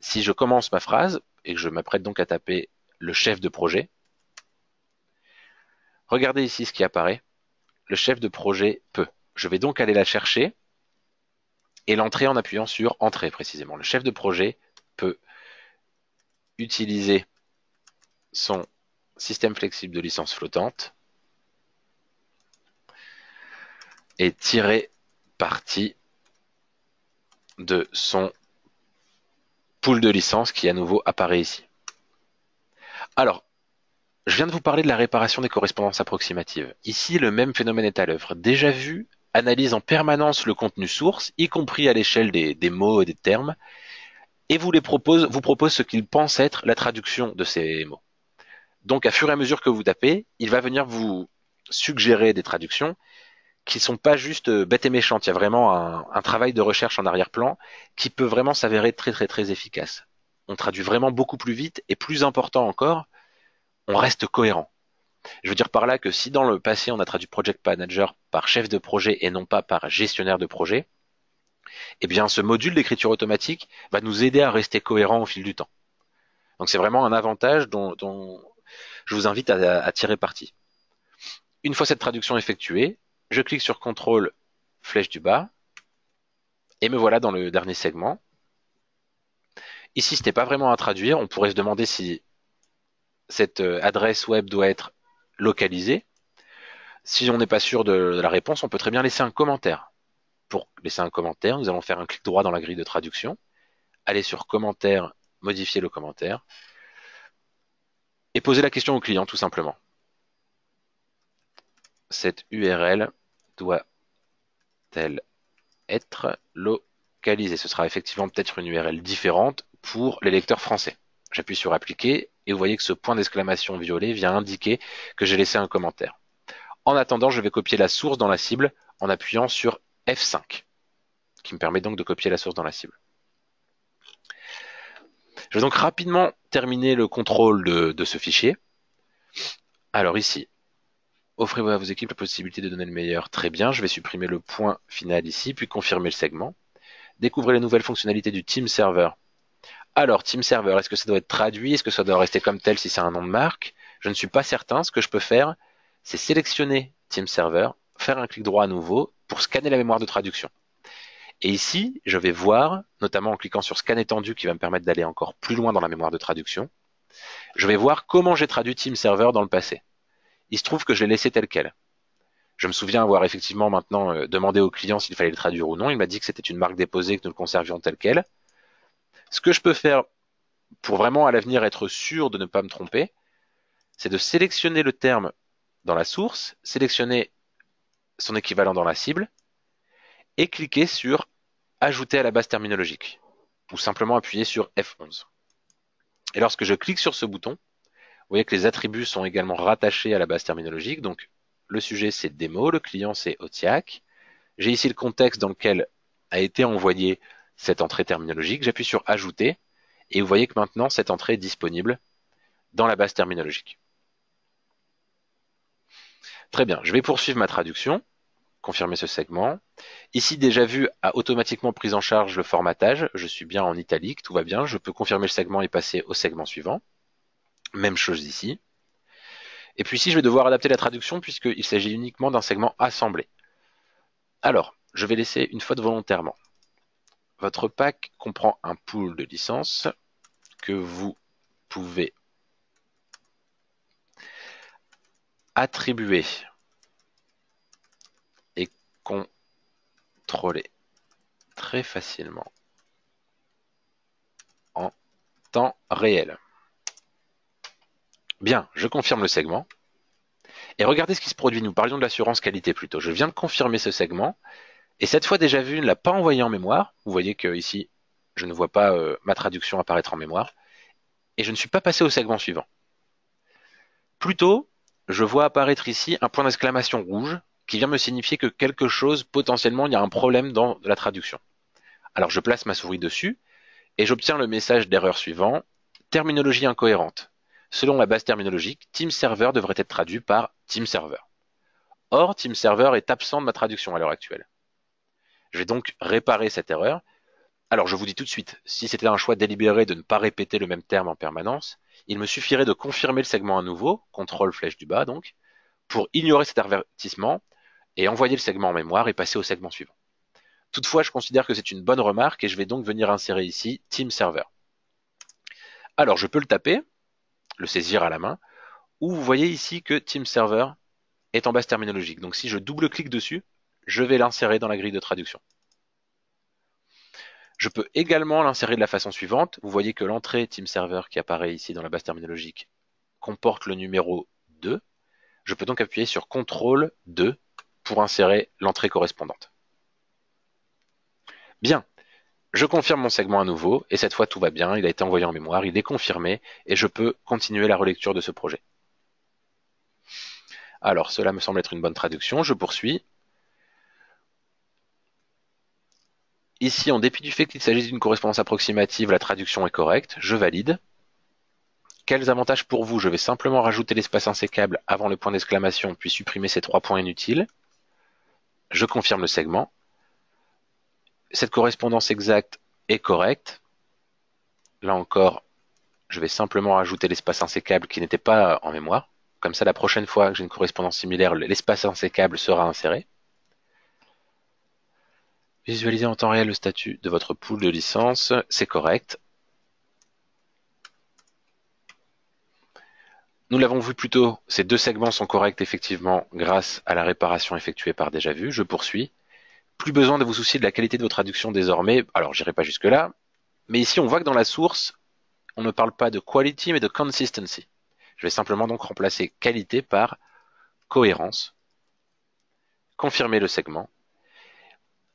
si je commence ma phrase et que je m'apprête donc à taper le chef de projet, regardez ici ce qui apparaît le chef de projet peut. Je vais donc aller la chercher et l'entrer en appuyant sur Entrée précisément. Le chef de projet peut utiliser son système flexible de licence flottante et tirer parti de son pool de licence qui à nouveau apparaît ici. Alors, je viens de vous parler de la réparation des correspondances approximatives. Ici, le même phénomène est à l'œuvre. Déjà vu, analyse en permanence le contenu source, y compris à l'échelle des, mots et des termes, et vous, les propose, vous propose ce qu'il pense être la traduction de ces mots. Donc, à fur et à mesure que vous tapez, il va venir vous suggérer des traductions qui sont pas juste euh, bêtes et méchantes. Il y a vraiment un, un travail de recherche en arrière-plan qui peut vraiment s'avérer très très très efficace. On traduit vraiment beaucoup plus vite et plus important encore, on reste cohérent. Je veux dire par là que si dans le passé on a traduit project manager par chef de projet et non pas par gestionnaire de projet, eh bien ce module d'écriture automatique va nous aider à rester cohérent au fil du temps. Donc c'est vraiment un avantage dont, je vous invite à, à, tirer parti. Une fois cette traduction effectuée, je clique sur CTRL flèche du bas et me voilà dans le dernier segment. Ici, ce n'est pas vraiment à traduire. On pourrait se demander si cette euh, adresse web doit être localisée. Si on n'est pas sûr de la réponse, on peut très bien laisser un commentaire. Pour laisser un commentaire, nous allons faire un clic droit dans la grille de traduction, aller sur commentaire, modifier le commentaire, et poser la question au client tout simplement. Cette URL doit-elle être localisée? Ce sera effectivement peut-être une URL différente pour les lecteurs français. J'appuie sur appliquer et vous voyez que ce point d'exclamation violet vient indiquer que j'ai laissé un commentaire. En attendant, je vais copier la source dans la cible en appuyant sur F5, qui me permet donc de copier la source dans la cible. Je vais donc rapidement terminer le contrôle de, ce fichier. Alors ici, offrez-vous à vos équipes la possibilité de donner le meilleur. Très bien, je vais supprimer le point final ici, puis confirmer le segment. Découvrez les nouvelles fonctionnalités du Team Server. Alors, Team Server, est-ce que ça doit être traduit? Est-ce que ça doit rester comme tel si c'est un nom de marque? Je ne suis pas certain. Ce que je peux faire, c'est sélectionner Team Server, faire un clic droit à nouveau pour scanner la mémoire de traduction. Et ici, je vais voir, notamment en cliquant sur Scan étendu qui va me permettre d'aller encore plus loin dans la mémoire de traduction, je vais voir comment j'ai traduit Team Server dans le passé. Il se trouve que je l'ai laissé tel quel. Je me souviens avoir effectivement maintenant euh, demandé au client s'il fallait le traduire ou non. Il m'a dit que c'était une marque déposée, que nous le conservions tel quel. Ce que je peux faire pour vraiment à l'avenir être sûr de ne pas me tromper, c'est de sélectionner le terme dans la source, sélectionner son équivalent dans la cible et cliquer sur Ajouter à la base terminologique ou simplement appuyer sur F11. Et lorsque je clique sur ce bouton, vous voyez que les attributs sont également rattachés à la base terminologique. Donc le sujet c'est démo, le client c'est OTIAC. J'ai ici le contexte dans lequel a été envoyé cette entrée terminologique. J'appuie sur Ajouter et vous voyez que maintenant cette entrée est disponible dans la base terminologique. Très bien, je vais poursuivre ma traduction, confirmer ce segment. Ici, déjà vu, a automatiquement pris en charge le formatage. Je suis bien en italique, tout va bien. Je peux confirmer le segment et passer au segment suivant. Même chose ici. Et puis ici, je vais devoir adapter la traduction puisqu'il s'agit uniquement d'un segment assemblé. Alors, je vais laisser une faute volontairement. Votre pack comprend un pool de licences que vous pouvez attribuer et contrôler très facilement en temps réel. Bien, je confirme le segment. Et regardez ce qui se produit. Nous parlions de l'assurance qualité plutôt. Je viens de confirmer ce segment. Et cette fois déjà vu, ne l'a pas envoyé en mémoire. Vous voyez que ici, je ne vois pas euh, ma traduction apparaître en mémoire. Et je ne suis pas passé au segment suivant. Plutôt, je vois apparaître ici un point d'exclamation rouge qui vient me signifier que quelque chose, potentiellement, il y a un problème dans la traduction. Alors je place ma souris dessus et j'obtiens le message d'erreur suivant, terminologie incohérente. Selon la base terminologique, Team Server devrait être traduit par Team Server. Or, Team Server est absent de ma traduction à l'heure actuelle. Je vais donc réparer cette erreur. Alors je vous dis tout de suite, si c'était un choix délibéré de ne pas répéter le même terme en permanence, il me suffirait de confirmer le segment à nouveau, contrôle flèche du bas donc, pour ignorer cet avertissement, et envoyer le segment en mémoire et passer au segment suivant. Toutefois, je considère que c'est une bonne remarque et je vais donc venir insérer ici Team Server. Alors, je peux le taper, le saisir à la main, ou vous voyez ici que Team Server est en base terminologique. Donc si je double-clique dessus, je vais l'insérer dans la grille de traduction. Je peux également l'insérer de la façon suivante. Vous voyez que l'entrée Team Server qui apparaît ici dans la base terminologique comporte le numéro 2. Je peux donc appuyer sur CTRL 2 pour insérer l'entrée correspondante. Bien, je confirme mon segment à nouveau, et cette fois tout va bien, il a été envoyé en mémoire, il est confirmé, et je peux continuer la relecture de ce projet. Alors, cela me semble être une bonne traduction, je poursuis. Ici, en dépit du fait qu'il s'agisse d'une correspondance approximative, la traduction est correcte, je valide. Quels avantages pour vous? Je vais simplement rajouter l'espace insécable avant le point d'exclamation, puis supprimer ces trois points inutiles. Je confirme le segment. Cette correspondance exacte est correcte. Là encore, je vais simplement rajouter l'espace insécable qui n'était pas en mémoire. Comme ça, la prochaine fois que j'ai une correspondance similaire, l'espace insécable sera inséré. Visualiser en temps réel le statut de votre pool de licence, c'est correct. Nous l'avons vu plus tôt, ces deux segments sont corrects effectivement grâce à la réparation effectuée par déjà vu. Je poursuis. Plus besoin de vous soucier de la qualité de vos traductions désormais. Alors, j'irai pas jusque là. Mais ici, on voit que dans la source, on ne parle pas de quality, mais de consistency. Je vais simplement donc remplacer qualité par cohérence. Confirmer le segment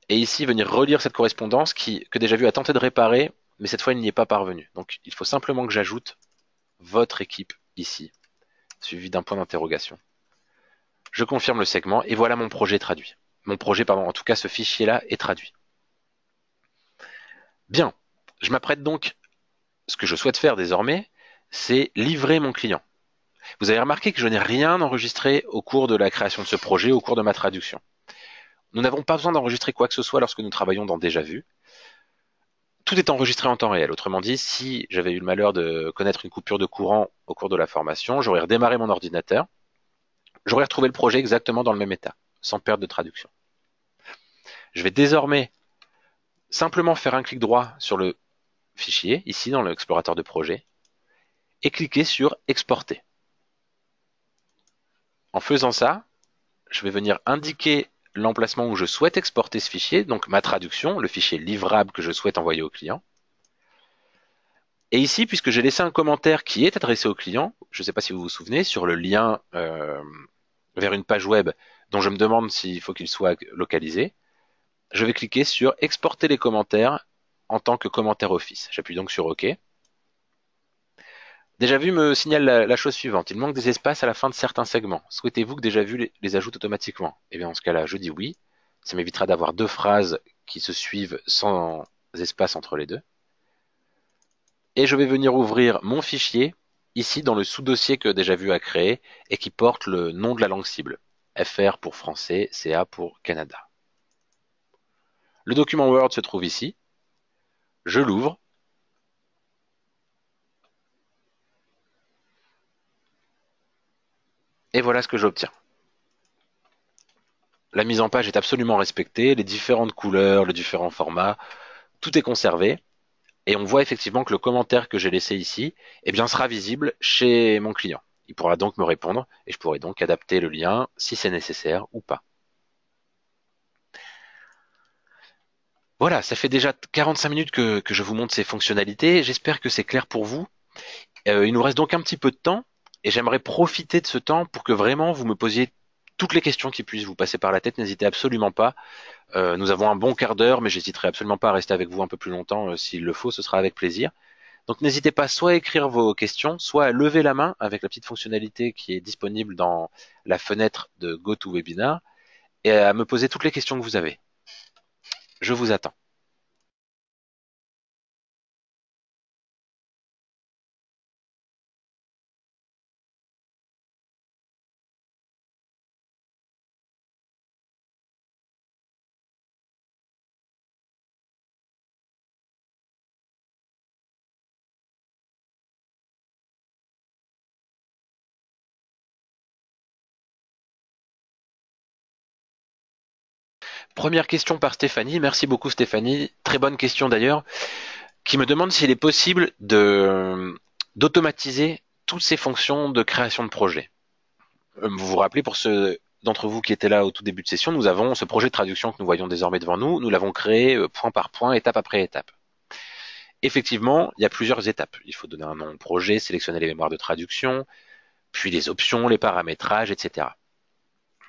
et ici venir relire cette correspondance qui, que déjà vu a tenté de réparer, mais cette fois il n'y est pas parvenu. Donc il faut simplement que j'ajoute votre équipe ici, suivi d'un point d'interrogation. Je confirme le segment et voilà mon projet traduit. Mon projet, pardon, en tout cas ce fichier-là est traduit. Bien, je m'apprête donc, ce que je souhaite faire désormais, c'est livrer mon client. Vous avez remarqué que je n'ai rien enregistré au cours de la création de ce projet, au cours de ma traduction. Nous n'avons pas besoin d'enregistrer quoi que ce soit lorsque nous travaillons dans Déjà Vu. Tout est enregistré en temps réel. Autrement dit, si j'avais eu le malheur de connaître une coupure de courant au cours de la formation, j'aurais redémarré mon ordinateur, j'aurais retrouvé le projet exactement dans le même état, sans perte de traduction. Je vais désormais simplement faire un clic droit sur le fichier, ici dans l'explorateur de projet, et cliquer sur Exporter. En faisant ça, je vais venir indiquer l'emplacement où je souhaite exporter ce fichier, donc ma traduction, le fichier livrable que je souhaite envoyer au client. Et ici, puisque j'ai laissé un commentaire qui est adressé au client, je ne sais pas si vous vous souvenez, sur le lien euh, vers une page web dont je me demande s'il faut qu'il soit localisé, je vais cliquer sur exporter les commentaires en tant que commentaire Office. J'appuie donc sur OK. Déjà vu me signale la, chose suivante. Il manque des espaces à la fin de certains segments. Souhaitez-vous que déjà vu les, ajoute automatiquement? Eh bien, en ce cas-là, je dis oui. Ça m'évitera d'avoir deux phrases qui se suivent sans espace entre les deux. Et je vais venir ouvrir mon fichier ici dans le sous-dossier que déjà vu a créé et qui porte le nom de la langue cible. FR pour français, CA pour Canada. Le document Word se trouve ici. Je l'ouvre Et voilà ce que j'obtiens. La mise en page est absolument respectée, les différentes couleurs, les différents formats, tout est conservé. Et on voit effectivement que le commentaire que j'ai laissé ici eh sera visible chez mon client. Il pourra donc me répondre et je pourrai donc adapter le lien si c'est nécessaire ou pas. Voilà, ça fait déjà 45 minutes que, je vous montre ces fonctionnalités. J'espère que c'est clair pour vous. Euh, il nous reste donc un petit peu de temps et j'aimerais profiter de ce temps pour que vraiment vous me posiez toutes les questions qui puissent vous passer par la tête. N'hésitez absolument pas. Euh, nous avons un bon quart d'heure, mais j'hésiterai absolument pas à rester avec vous un peu plus longtemps euh, s'il le faut. Ce sera avec plaisir. Donc n'hésitez pas soit à écrire vos questions, soit à lever la main avec la petite fonctionnalité qui est disponible dans la fenêtre de GoToWebinar et à me poser toutes les questions que vous avez. Je vous attends. Première question par Stéphanie. Merci beaucoup Stéphanie. Très bonne question d'ailleurs. Qui me demande s'il est possible de d'automatiser toutes ces fonctions de création de projet. Euh, vous vous rappelez, pour ceux d'entre vous qui étaient là au tout début de session, nous avons ce projet de traduction que nous voyons désormais devant nous. Nous l'avons créé euh, point par point, étape après étape. Effectivement, il y a plusieurs étapes. Il faut donner un nom au projet, sélectionner les mémoires de traduction, puis les options, les paramétrages, etc.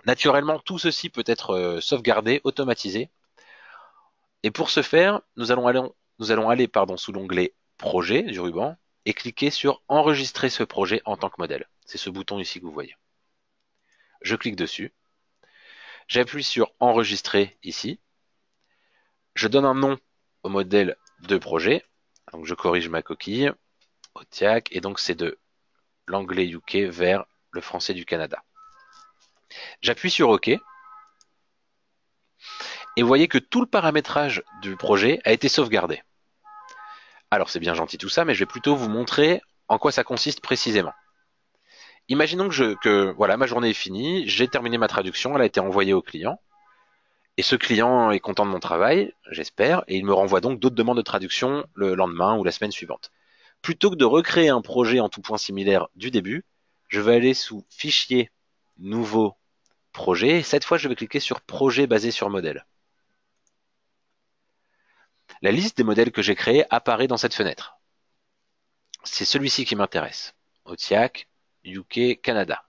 Naturellement, tout ceci peut être euh, sauvegardé, automatisé. Et pour ce faire, nous allons aller, nous allons pardon, sous l'onglet Projet du ruban et cliquer sur Enregistrer ce projet en tant que modèle. C'est ce bouton ici que vous voyez. Je clique dessus. J'appuie sur Enregistrer ici. Je donne un nom au modèle de projet. Donc je corrige ma coquille. Et donc c'est de l'anglais UK vers le français du Canada. J'appuie sur OK. Et vous voyez que tout le paramétrage du projet a été sauvegardé. Alors c'est bien gentil tout ça, mais je vais plutôt vous montrer en quoi ça consiste précisément. Imaginons que, je, que voilà, ma journée est finie, j'ai terminé ma traduction, elle a été envoyée au client. Et ce client est content de mon travail, j'espère, et il me renvoie donc d'autres demandes de traduction le lendemain ou la semaine suivante. Plutôt que de recréer un projet en tout point similaire du début, je vais aller sous Fichier, Nouveau, Projet. Et cette fois, je vais cliquer sur Projet basé sur modèle. La liste des modèles que j'ai créés apparaît dans cette fenêtre. C'est celui-ci qui m'intéresse. OTIAC, UK, Canada.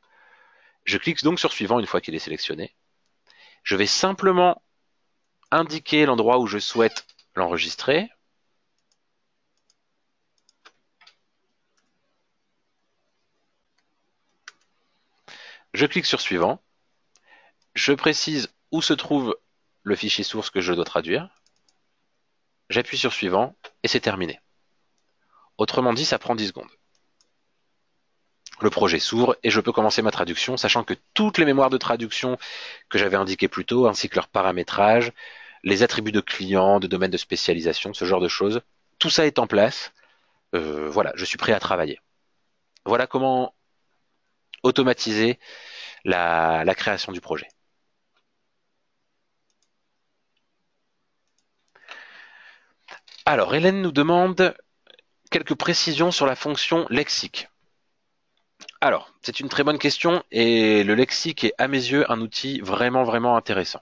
Je clique donc sur suivant une fois qu'il est sélectionné. Je vais simplement indiquer l'endroit où je souhaite l'enregistrer. Je clique sur suivant. Je précise où se trouve le fichier source que je dois traduire. J'appuie sur suivant et c'est terminé. Autrement dit, ça prend 10 secondes. Le projet s'ouvre et je peux commencer ma traduction, sachant que toutes les mémoires de traduction que j'avais indiquées plus tôt, ainsi que leur paramétrage, les attributs de clients, de domaines de spécialisation, ce genre de choses, tout ça est en place. Euh, voilà, je suis prêt à travailler. Voilà comment automatiser la, la création du projet. Alors, Hélène nous demande quelques précisions sur la fonction lexique. Alors, c'est une très bonne question et le lexique est à mes yeux un outil vraiment vraiment intéressant.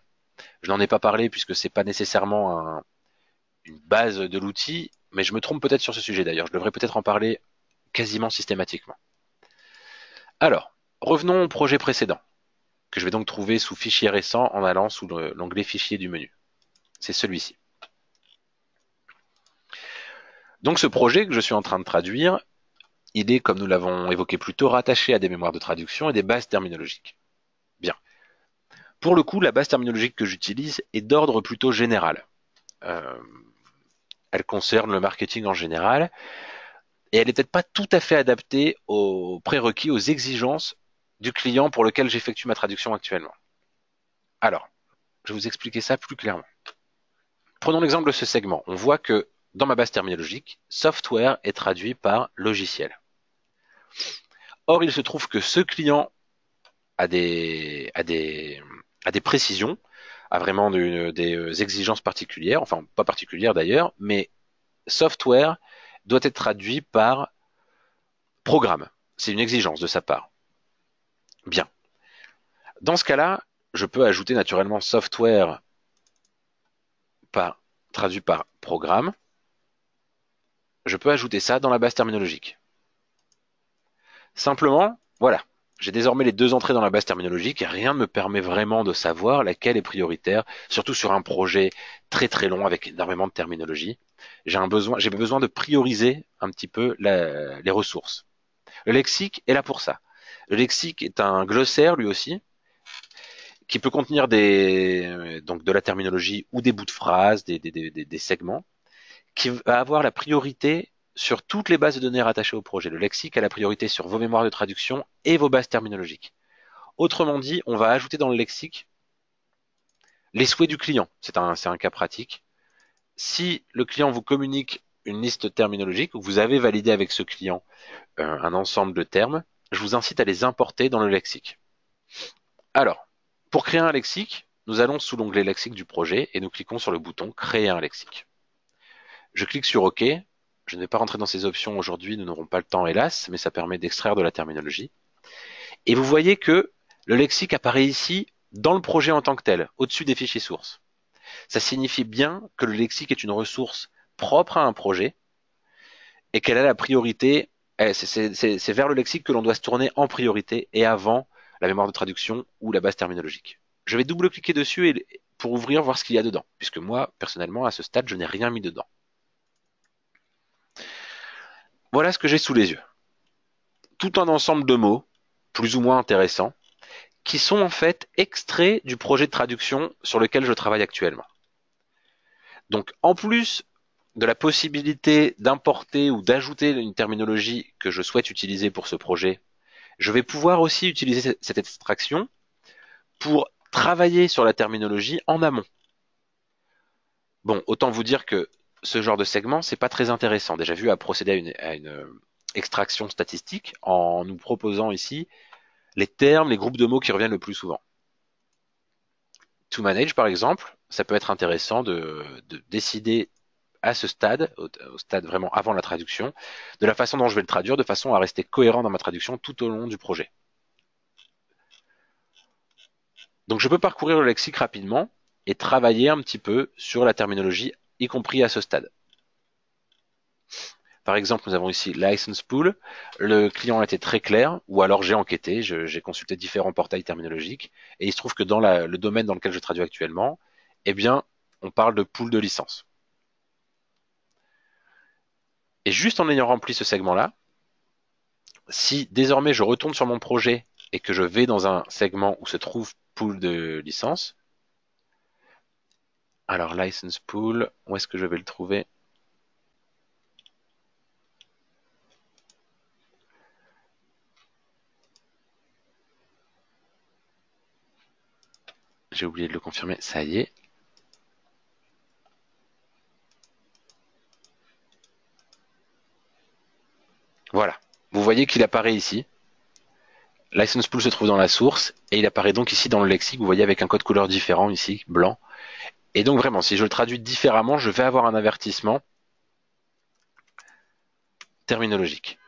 Je n'en ai pas parlé puisque c'est pas nécessairement une base de l'outil, mais je me trompe peut-être sur ce sujet d'ailleurs. Je devrais peut-être en parler quasiment systématiquement. Alors, revenons au projet précédent, que je vais donc trouver sous fichier récent en allant sous l'onglet fichier du menu. C'est celui-ci. Donc ce projet que je suis en train de traduire, il est, comme nous l'avons évoqué plus tôt, rattaché à des mémoires de traduction et des bases terminologiques. Bien. Pour le coup, la base terminologique que j'utilise est d'ordre plutôt général. Euh, elle concerne le marketing en général et elle n'est peut-être pas tout à fait adaptée aux prérequis, aux exigences du client pour lequel j'effectue ma traduction actuellement. Alors, je vais vous expliquer ça plus clairement. Prenons l'exemple de ce segment. On voit que dans ma base terminologique, software est traduit par logiciel. Or, il se trouve que ce client a des, des, des précisions, a vraiment des exigences particulières, enfin pas particulières d'ailleurs, mais software doit être traduit par programme. C'est une exigence de sa part. Bien. Dans ce cas-là, je peux ajouter naturellement software par, traduit par programme je peux ajouter ça dans la base terminologique. Simplement, voilà, j'ai désormais les deux entrées dans la base terminologique et rien ne me permet vraiment de savoir laquelle est prioritaire, surtout sur un projet très très long avec énormément de terminologie. J'ai besoin, de prioriser un petit peu les ressources. Le lexique est là pour ça. Le lexique est un glossaire lui aussi, qui peut contenir donc de la terminologie ou des bouts de phrases, des segments qui va avoir la priorité sur toutes les bases de données rattachées au projet. Le lexique a la priorité sur vos mémoires de traduction et vos bases terminologiques. Autrement dit, on va ajouter dans le lexique les souhaits du client. C'est un, cas pratique. Si le client vous communique une liste terminologique ou vous avez validé avec ce client euh, un ensemble de termes, je vous incite à les importer dans le lexique. Alors, pour créer un lexique, nous allons sous l'onglet lexique du projet et nous cliquons sur le bouton Créer un lexique. Je clique sur OK. Je ne vais pas rentrer dans ces options aujourd'hui, nous n'aurons pas le temps hélas, mais ça permet d'extraire de la terminologie. Et vous voyez que le lexique apparaît ici dans le projet en tant que tel, au-dessus des fichiers sources. Ça signifie bien que le lexique est une ressource propre à un projet et qu'elle a la priorité, eh, c'est vers le lexique que l'on doit se tourner en priorité et avant la mémoire de traduction ou la base terminologique. Je vais double-cliquer dessus pour ouvrir, voir ce qu'il y a dedans, puisque moi, personnellement, à ce stade, je n'ai rien mis dedans. Voilà ce que j'ai sous les yeux. Tout un ensemble de mots, plus ou moins intéressants, qui sont en fait extraits du projet de traduction sur lequel je travaille actuellement. Donc en plus de la possibilité d'importer ou d'ajouter une terminologie que je souhaite utiliser pour ce projet, je vais pouvoir aussi utiliser cette extraction pour travailler sur la terminologie en amont. Bon, autant vous dire que ce genre de segment, c'est pas très intéressant. Déjà vu à procéder à une, euh, extraction statistique en nous proposant ici les termes, les groupes de mots qui reviennent le plus souvent. To manage, par exemple, ça peut être intéressant de, décider à ce stade, au, stade vraiment avant la traduction, de la façon dont je vais le traduire, de façon à rester cohérent dans ma traduction tout au long du projet. Donc je peux parcourir le lexique rapidement et travailler un petit peu sur la terminologie, y compris à ce stade. Par exemple, nous avons ici License Pool. Le client a été très clair, ou alors j'ai enquêté, j'ai consulté différents portails terminologiques, et il se trouve que dans le domaine dans lequel je traduis actuellement, eh bien, on parle de pool de licence. Et juste en ayant rempli ce segment-là, si désormais je retourne sur mon projet et que je vais dans un segment où se trouve pool de licence, alors license pool, où est-ce que je vais le trouver? J'ai oublié de le confirmer, ça y est. Voilà. Vous voyez qu'il apparaît ici. License pool se trouve dans la source et il apparaît donc ici dans le lexique. Vous voyez avec un code couleur différent ici, blanc. Et donc vraiment, si je le traduis différemment, je vais avoir un avertissement terminologique.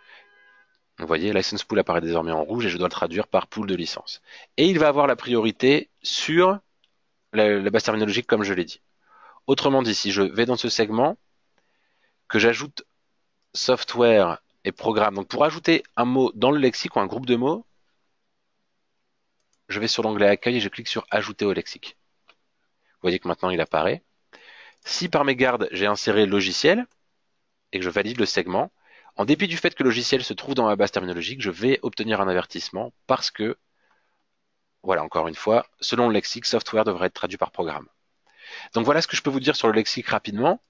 Vous voyez, license pool apparaît désormais en rouge et je dois le traduire par pool de licence. Et il va avoir la priorité sur la, base terminologique comme je l'ai dit. Autrement dit, si je vais dans ce segment, que j'ajoute software et programme, donc pour ajouter un mot dans le lexique ou un groupe de mots, je vais sur l'onglet accueil et je clique sur ajouter au lexique. Vous voyez que maintenant il apparaît. Si par mégarde j'ai inséré logiciel et que je valide le segment, en dépit du fait que le logiciel se trouve dans ma base terminologique, je vais obtenir un avertissement parce que, voilà, encore une fois, selon le lexique, software devrait être traduit par programme. Donc voilà ce que je peux vous dire sur le lexique rapidement,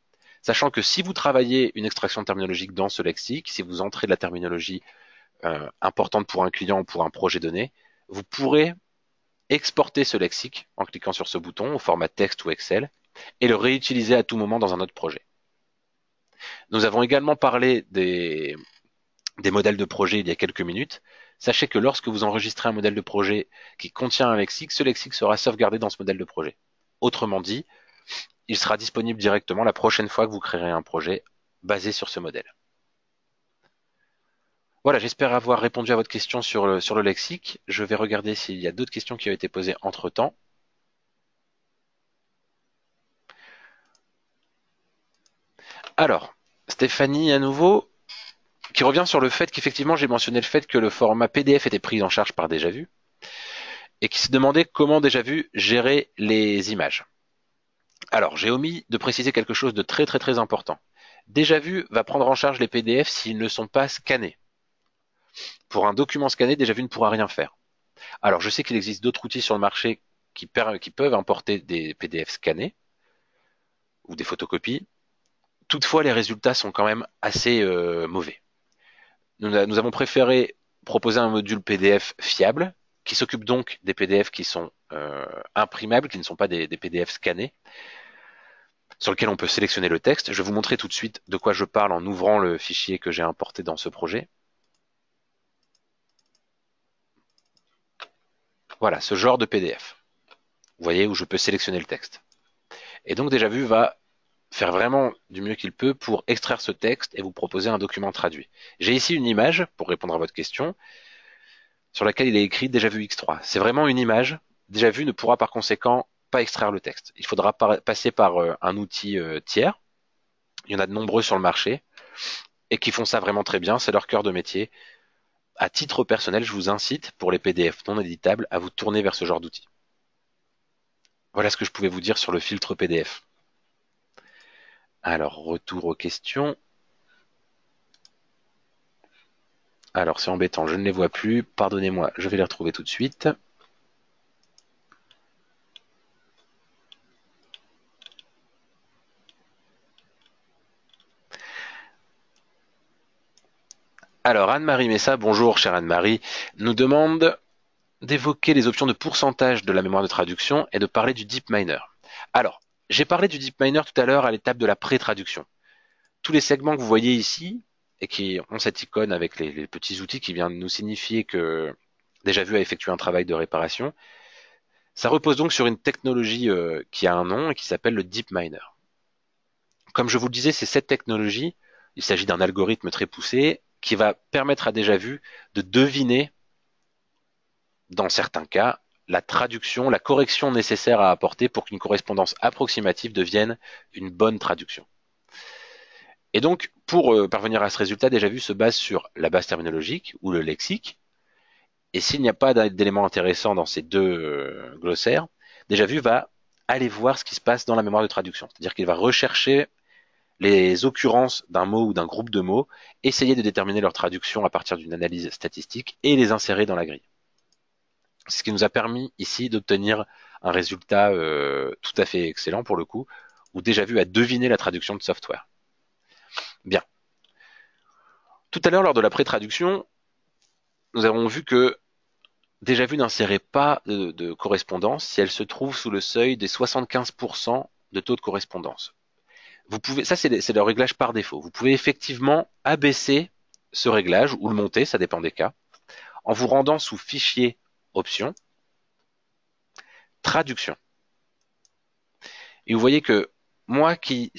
sachant que si vous travaillez une extraction terminologique dans ce lexique, si vous entrez de la terminologie euh, importante pour un client ou pour un projet donné, vous pourrez exporter ce lexique en cliquant sur ce bouton au format texte ou Excel et le réutiliser à tout moment dans un autre projet. Nous avons également parlé des, modèles de projet il y a quelques minutes. Sachez que lorsque vous enregistrez un modèle de projet qui contient un lexique, ce lexique sera sauvegardé dans ce modèle de projet. Autrement dit, il sera disponible directement la prochaine fois que vous créerez un projet basé sur ce modèle. Voilà, j'espère avoir répondu à votre question sur le, lexique. Je vais regarder s'il y a d'autres questions qui ont été posées entre-temps. Alors, Stéphanie, à nouveau, qui revient sur le fait qu'effectivement, j'ai mentionné le fait que le format PDF était pris en charge par Déjà Vu, et qui se demandait comment Déjà Vu gérait les images. Alors, j'ai omis de préciser quelque chose de très très très important. Déjà Vu va prendre en charge les PDF s'ils ne sont pas scannés. Pour un document scanné, Déjà Vu ne pourra rien faire. Alors, je sais qu'il existe d'autres outils sur le marché qui peuvent importer des PDF scannés ou des photocopies. Toutefois, les résultats sont quand même assez euh, mauvais. Nous, avons préféré proposer un module PDF fiable qui s'occupe donc des PDF qui sont euh, imprimables, qui ne sont pas des, PDF scannés, sur lequel on peut sélectionner le texte. Je vais vous montrer tout de suite de quoi je parle en ouvrant le fichier que j'ai importé dans ce projet. Voilà, ce genre de PDF. vous voyez, où je peux sélectionner le texte. Et donc Déjà Vu va faire vraiment du mieux qu'il peut pour extraire ce texte et vous proposer un document traduit. J'ai ici une image, pour répondre à votre question, sur laquelle il est écrit Déjà Vu X3. C'est vraiment une image. Déjà Vu ne pourra par conséquent pas extraire le texte. Il faudra passer par euh, un outil euh, tiers. Il y en a de nombreux sur le marché et qui font ça vraiment très bien. C'est leur cœur de métier. À titre personnel, je vous incite, pour les PDF non éditables, à vous tourner vers ce genre d'outil. Voilà ce que je pouvais vous dire sur le filtre PDF. Alors, retour aux questions. Alors, c'est embêtant, je ne les vois plus. Pardonnez-moi, je vais les retrouver tout de suite. Alors, Anne-Marie Messa, bonjour chère Anne-Marie, nous demande d'évoquer les options de pourcentage de la mémoire de traduction et de parler du DeepMiner. Alors, j'ai parlé du DeepMiner tout à l'heure à l'étape de la pré-traduction. Tous les segments que vous voyez ici, et qui ont cette icône avec les, petits outils qui viennent nous signifier que déjà vu a effectué un travail de réparation, ça repose donc sur une technologie euh, qui a un nom et qui s'appelle le DeepMiner. Comme je vous le disais, c'est cette technologie, il s'agit d'un algorithme très poussé, qui va permettre à déjà vu de deviner, dans certains cas, la traduction, la correction nécessaire à apporter pour qu'une correspondance approximative devienne une bonne traduction. Et donc, pour euh, parvenir à ce résultat, déjà vu se base sur la base terminologique ou le lexique. Et s'il n'y a pas d'éléments intéressants dans ces deux euh, glossaires, déjà vu va aller voir ce qui se passe dans la mémoire de traduction. C'est-à-dire qu'il va rechercher les occurrences d'un mot ou d'un groupe de mots, essayer de déterminer leur traduction à partir d'une analyse statistique et les insérer dans la grille. Ce qui nous a permis ici d'obtenir un résultat euh, tout à fait excellent pour le coup, ou déjà vu à deviner la traduction de software. Bien. Tout à l'heure, lors de la pré-traduction, nous avons vu que déjà vu n'insérait pas de, de, correspondance si elle se trouve sous le seuil des 75% de taux de correspondance vous pouvez, ça c'est le réglage par défaut. Vous pouvez effectivement abaisser ce réglage ou le monter, ça dépend des cas, en vous rendant sous Fichier, Options, Traduction. Et vous voyez que moi qui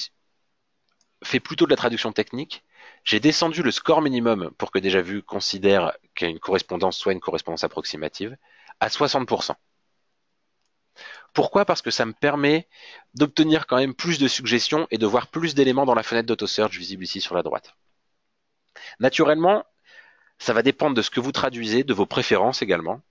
fais plutôt de la traduction technique, j'ai descendu le score minimum pour que déjà vu considère qu'une correspondance soit une correspondance approximative à 60%. Pourquoi? Parce que ça me permet d'obtenir quand même plus de suggestions et de voir plus d'éléments dans la fenêtre d'AutoSearch visible ici sur la droite. Naturellement, ça va dépendre de ce que vous traduisez, de vos préférences également.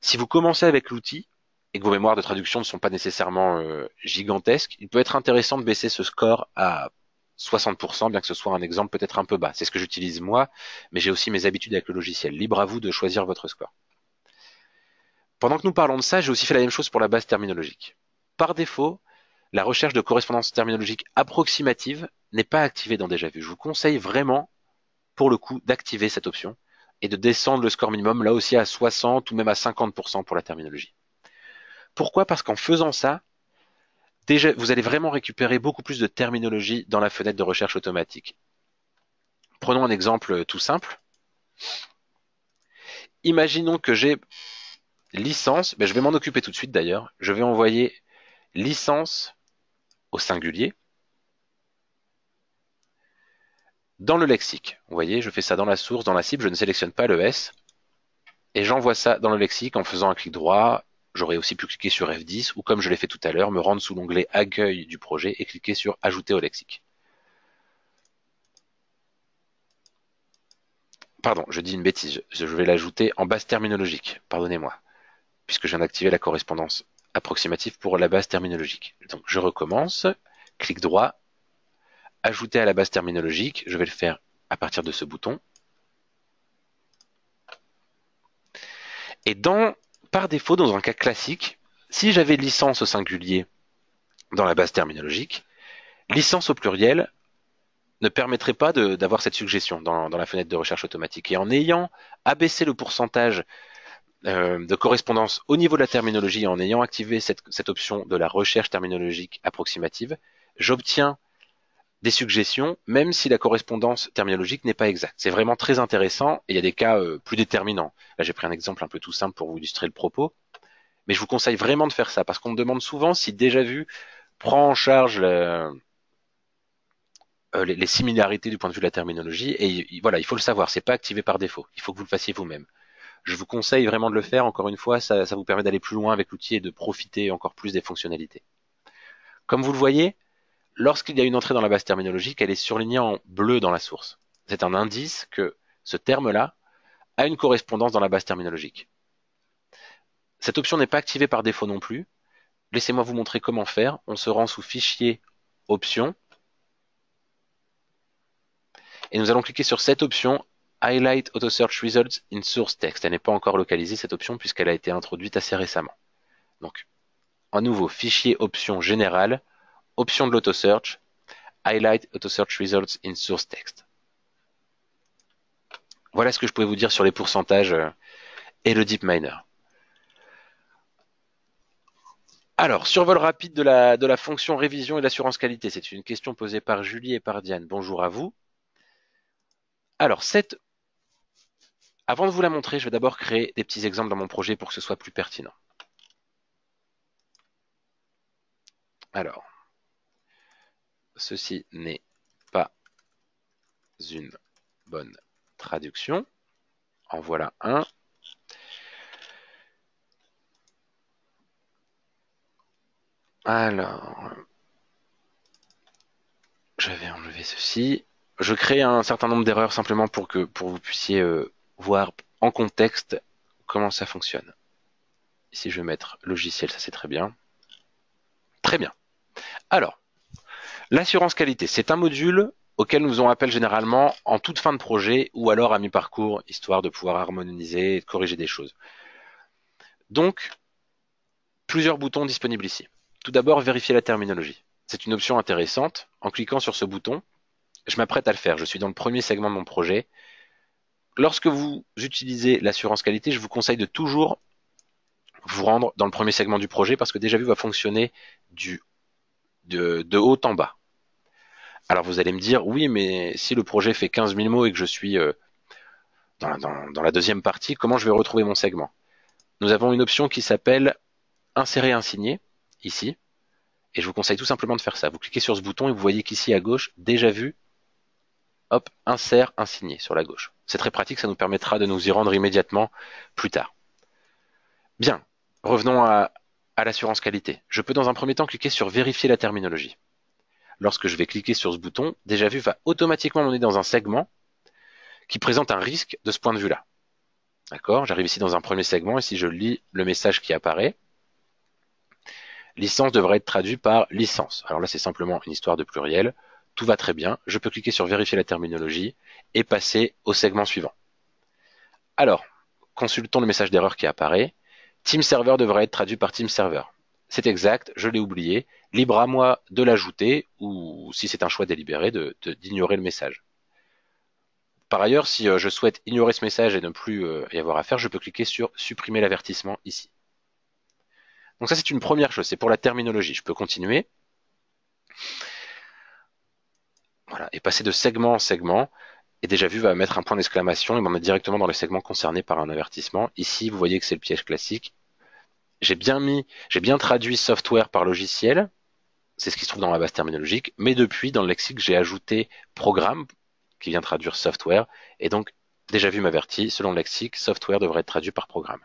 Si vous commencez avec l'outil et que vos mémoires de traduction ne sont pas nécessairement euh, gigantesques, il peut être intéressant de baisser ce score à 60%, bien que ce soit un exemple peut-être un peu bas. C'est ce que j'utilise moi, mais j'ai aussi mes habitudes avec le logiciel. Libre à vous de choisir votre score. Pendant que nous parlons de ça, j'ai aussi fait la même chose pour la base terminologique. Par défaut, la recherche de correspondance terminologique approximative n'est pas activée dans Déjà Vu. Je vous conseille vraiment, pour le coup, d'activer cette option et de descendre le score minimum là aussi à 60 ou même à 50% pour la terminologie. Pourquoi? Parce qu'en faisant ça, déjà, vous allez vraiment récupérer beaucoup plus de terminologie dans la fenêtre de recherche automatique. Prenons un exemple tout simple. Imaginons que j'ai licence, ben je vais m'en occuper tout de suite d'ailleurs. Je vais envoyer licence au singulier dans le lexique. Vous voyez, je fais ça dans la source, dans la cible, je ne sélectionne pas le S et j'envoie ça dans le lexique en faisant un clic droit. J'aurais aussi pu cliquer sur F10 ou comme je l'ai fait tout à l'heure, me rendre sous l'onglet accueil du projet et cliquer sur ajouter au lexique. Pardon, je dis une bêtise, je vais l'ajouter en base terminologique, pardonnez-moi puisque je viens d'activer la correspondance approximative pour la base terminologique. Donc je recommence, clic droit, ajouter à la base terminologique, je vais le faire à partir de ce bouton. Et par défaut, dans un cas classique, si j'avais licence au singulier dans la base terminologique, licence au pluriel ne permettrait pas d'avoir cette suggestion dans, la fenêtre de recherche automatique. Et en ayant abaissé le pourcentage euh, de correspondance au niveau de la terminologie en ayant activé cette, option de la recherche terminologique approximative, j'obtiens des suggestions, même si la correspondance terminologique n'est pas exacte. C'est vraiment très intéressant et il y a des cas euh, plus déterminants. Là, j'ai pris un exemple un peu tout simple pour vous illustrer le propos. Mais je vous conseille vraiment de faire ça parce qu'on me demande souvent si déjà vu prend en charge euh, les, similarités du point de vue de la terminologie. Et voilà, il faut le savoir, c'est pas activé par défaut. Il faut que vous le fassiez vous-même. Je vous conseille vraiment de le faire. Encore une fois, ça, vous permet d'aller plus loin avec l'outil et de profiter encore plus des fonctionnalités. Comme vous le voyez, lorsqu'il y a une entrée dans la base terminologique, elle est surlignée en bleu dans la source. C'est un indice que ce terme-là a une correspondance dans la base terminologique. Cette option n'est pas activée par défaut non plus. Laissez-moi vous montrer comment faire. On se rend sous Fichier, Options. Et nous allons cliquer sur cette option, Highlight Auto Search Results in Source Text. Elle n'est pas encore localisée cette option puisqu'elle a été introduite assez récemment. Donc, à nouveau, Fichier, Options, Général, Option de l'Auto Search, Highlight Auto Search Results in Source Text. Voilà ce que je pouvais vous dire sur les pourcentages euh, et le DeepMiner. Alors, survol rapide de la, de la fonction révision et d'assurance qualité. C'est une question posée par Julie et par Diane. Bonjour à vous. Alors, cette... avant de vous la montrer, je vais d'abord créer des petits exemples dans mon projet pour que ce soit plus pertinent. Alors, ceci n'est pas une bonne traduction. En voilà un. Alors, je vais enlever ceci. Je crée un certain nombre d'erreurs simplement pour que pour vous puissiez euh, voir en contexte comment ça fonctionne. Ici, je vais mettre logiciel, ça c'est très bien. Très bien. Alors, l'assurance qualité, c'est un module auquel nous faisons appel généralement en toute fin de projet ou alors à mi-parcours, histoire de pouvoir harmoniser et de corriger des choses. Donc, plusieurs boutons disponibles ici. Tout d'abord, vérifier la terminologie. C'est une option intéressante. En cliquant sur ce bouton, je m'apprête à le faire. Je suis dans le premier segment de mon projet. Lorsque vous utilisez l'assurance qualité, je vous conseille de toujours vous rendre dans le premier segment du projet parce que déjà vu va fonctionner du, de, haut en bas. Alors vous allez me dire, oui, mais si le projet fait 15 000 mots et que je suis euh, dans, la deuxième partie, comment je vais retrouver mon segment? Nous avons une option qui s'appelle insérer un signé ici. Et je vous conseille tout simplement de faire ça. Vous cliquez sur ce bouton et vous voyez qu'ici à gauche, déjà vu, hop, insère un signé sur la gauche. C'est très pratique, ça nous permettra de nous y rendre immédiatement plus tard. Bien, revenons à, l'assurance qualité. Je peux dans un premier temps cliquer sur vérifier la terminologie. Lorsque je vais cliquer sur ce bouton, déjà vu va automatiquement m'emmener dans un segment qui présente un risque de ce point de vue-là. D'accord? J'arrive ici dans un premier segment et si je lis le message qui apparaît, licence devrait être traduit par licence. Alors là, c'est simplement une histoire de pluriel. Tout va très bien. Je peux cliquer sur vérifier la terminologie et passer au segment suivant. Alors, consultons le message d'erreur qui apparaît. Team Server devrait être traduit par Team Server. C'est exact, je l'ai oublié. Libre à moi de l'ajouter ou, si c'est un choix délibéré, d'ignorer le message. Par ailleurs, si euh, je souhaite ignorer ce message et ne plus euh, y avoir à faire, je peux cliquer sur supprimer l'avertissement ici. Donc ça, c'est une première chose, c'est pour la terminologie. Je peux continuer. Voilà, et passer de segment en segment. Et déjà vu va mettre un point d'exclamation et m'emmener directement dans le segment concerné par un avertissement. Ici, vous voyez que c'est le piège classique. J'ai bien mis, j'ai bien traduit software par logiciel. C'est ce qui se trouve dans la base terminologique. Mais depuis, dans le lexique, j'ai ajouté programme qui vient traduire software. Et donc, déjà vu m'avertit, selon le lexique, software devrait être traduit par programme.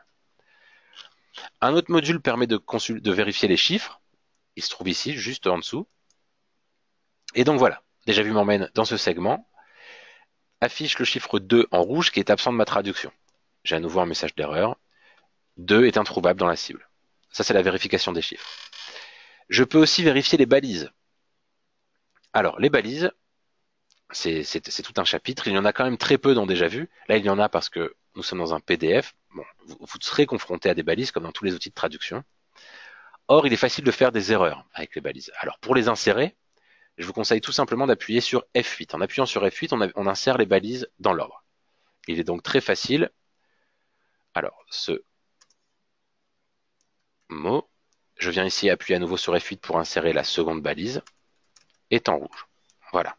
Un autre module permet de, de vérifier les chiffres. Il se trouve ici, juste en dessous. Et donc voilà, déjà vu m'emmène dans ce segment. Affiche le chiffre 2 en rouge qui est absent de ma traduction. J'ai à nouveau un message d'erreur. 2 est introuvable dans la cible. Ça, c'est la vérification des chiffres. Je peux aussi vérifier les balises. Alors, les balises, c'est tout un chapitre. Il y en a quand même très peu dans déjà vu. Là, il y en a parce que nous sommes dans un PDF. Bon, vous, serez confronté à des balises comme dans tous les outils de traduction. Or, il est facile de faire des erreurs avec les balises. Alors, pour les insérer, je vous conseille tout simplement d'appuyer sur F8. En appuyant sur F8, on, insère les balises dans l'ordre. Il est donc très facile. Alors, ce mot, je viens ici appuyer à nouveau sur F8 pour insérer la seconde balise, est en rouge. Voilà.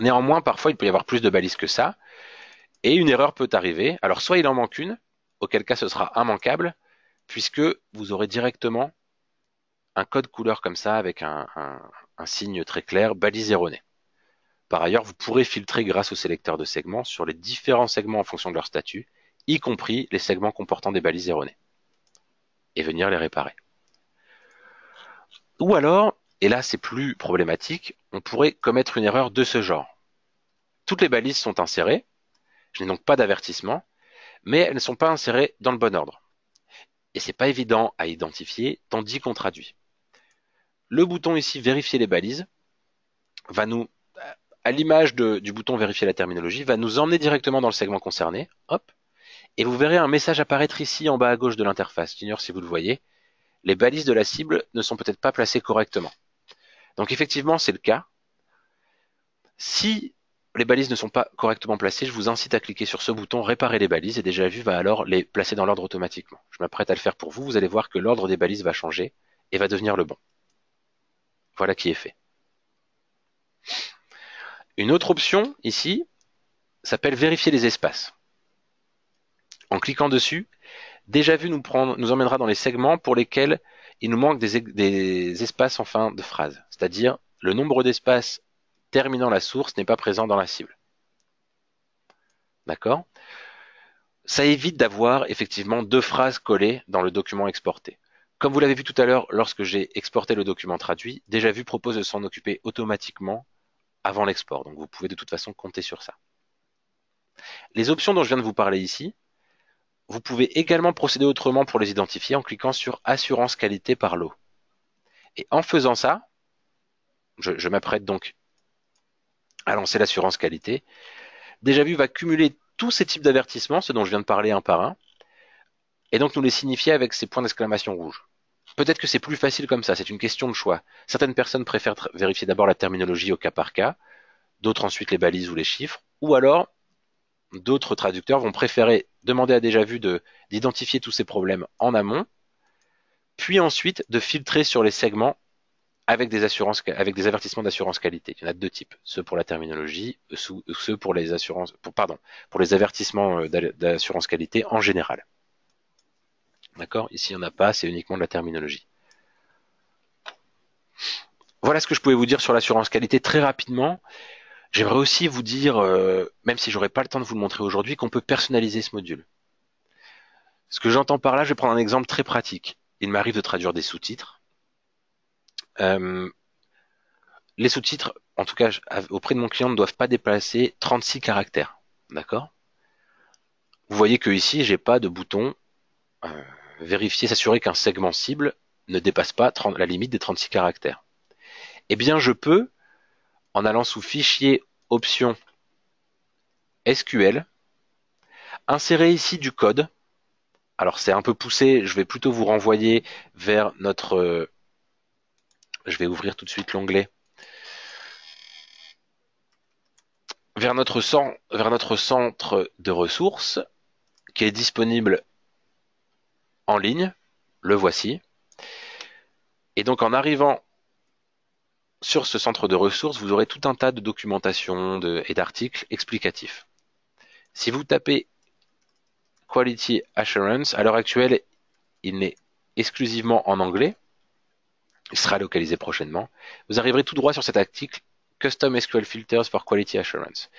Néanmoins, parfois, il peut y avoir plus de balises que ça. Et une erreur peut arriver. Alors soit il en manque une, auquel cas ce sera immanquable, puisque vous aurez directement un code couleur comme ça avec un, signe très clair, balise erronée. Par ailleurs, vous pourrez filtrer grâce au sélecteur de segments sur les différents segments en fonction de leur statut, y compris les segments comportant des balises erronées, et venir les réparer. Ou alors, et là c'est plus problématique, on pourrait commettre une erreur de ce genre. Toutes les balises sont insérées, je n'ai donc pas d'avertissement, mais elles ne sont pas insérées dans le bon ordre. Et c'est pas évident à identifier, tandis qu'on traduit. Le bouton ici vérifier les balises va nous, à l'image du bouton vérifier la terminologie, va nous emmener directement dans le segment concerné. Hop. Et vous verrez un message apparaître ici en bas à gauche de l'interface. J'ignore si vous le voyez. Les balises de la cible ne sont peut-être pas placées correctement. Donc effectivement, c'est le cas. Si les balises ne sont pas correctement placées, je vous incite à cliquer sur ce bouton Réparer les balises et déjà vu va alors les placer dans l'ordre automatiquement. Je m'apprête à le faire pour vous, vous allez voir que l'ordre des balises va changer et va devenir le bon. Voilà qui est fait. Une autre option ici s'appelle Vérifier les espaces. En cliquant dessus, déjà vu nous, emmènera dans les segments pour lesquels il nous manque des, des espaces en fin de phrase, c'est-à-dire le nombre d'espaces terminant la source n'est pas présent dans la cible. D'accord? Ça évite d'avoir effectivement deux phrases collées dans le document exporté. Comme vous l'avez vu tout à l'heure lorsque j'ai exporté le document traduit, Déjà Vu propose de s'en occuper automatiquement avant l'export. Donc vous pouvez de toute façon compter sur ça. Les options dont je viens de vous parler ici, vous pouvez également procéder autrement pour les identifier en cliquant sur Assurance qualité par lot. Et en faisant ça, je m'apprête donc à lancer l'assurance qualité. Déjà vu va cumuler tous ces types d'avertissements, ce dont je viens de parler un par un, et donc nous les signifier avec ces points d'exclamation rouge. Peut-être que c'est plus facile comme ça, c'est une question de choix. Certaines personnes préfèrent vérifier d'abord la terminologie au cas par cas, d'autres ensuite les balises ou les chiffres, ou alors d'autres traducteurs vont préférer demander à déjà vu d'identifier tous ces problèmes en amont, puis ensuite de filtrer sur les segments avec des assurances, avec des avertissements d'assurance qualité. Il y en a deux types, ceux pour la terminologie, ceux pour les assurances, pardon, pour les avertissements euh, d'assurance qualité en général. D'accord? Ici, il n'y en a pas, c'est uniquement de la terminologie. Voilà ce que je pouvais vous dire sur l'assurance qualité très rapidement. J'aimerais aussi vous dire, euh, même si j'aurais pas le temps de vous le montrer aujourd'hui, qu'on peut personnaliser ce module. Ce que j'entends par là, je vais prendre un exemple très pratique. Il m'arrive de traduire des sous-titres euh, les sous-titres, en tout cas auprès de mon client, ne doivent pas dépasser 36 caractères. D'accord? Vous voyez que ici, j'ai pas de bouton euh, vérifier, s'assurer qu'un segment cible ne dépasse pas la limite des 36 caractères. Eh bien, je peux, en allant sous Fichier, Options, SQL, insérer ici du code. Alors c'est un peu poussé, je vais plutôt vous renvoyer vers notre je vais ouvrir tout de suite l'onglet. Vers notre centre de ressources qui est disponible en ligne. Le voici. Et donc en arrivant sur ce centre de ressources, vous aurez tout un tas de documentation et d'articles explicatifs. Si vous tapez Quality Assurance, à l'heure actuelle, il n'est exclusivement en anglais il sera localisé prochainement. Vous arriverez tout droit sur cet article Custom SQL Filters for Quality Assurance.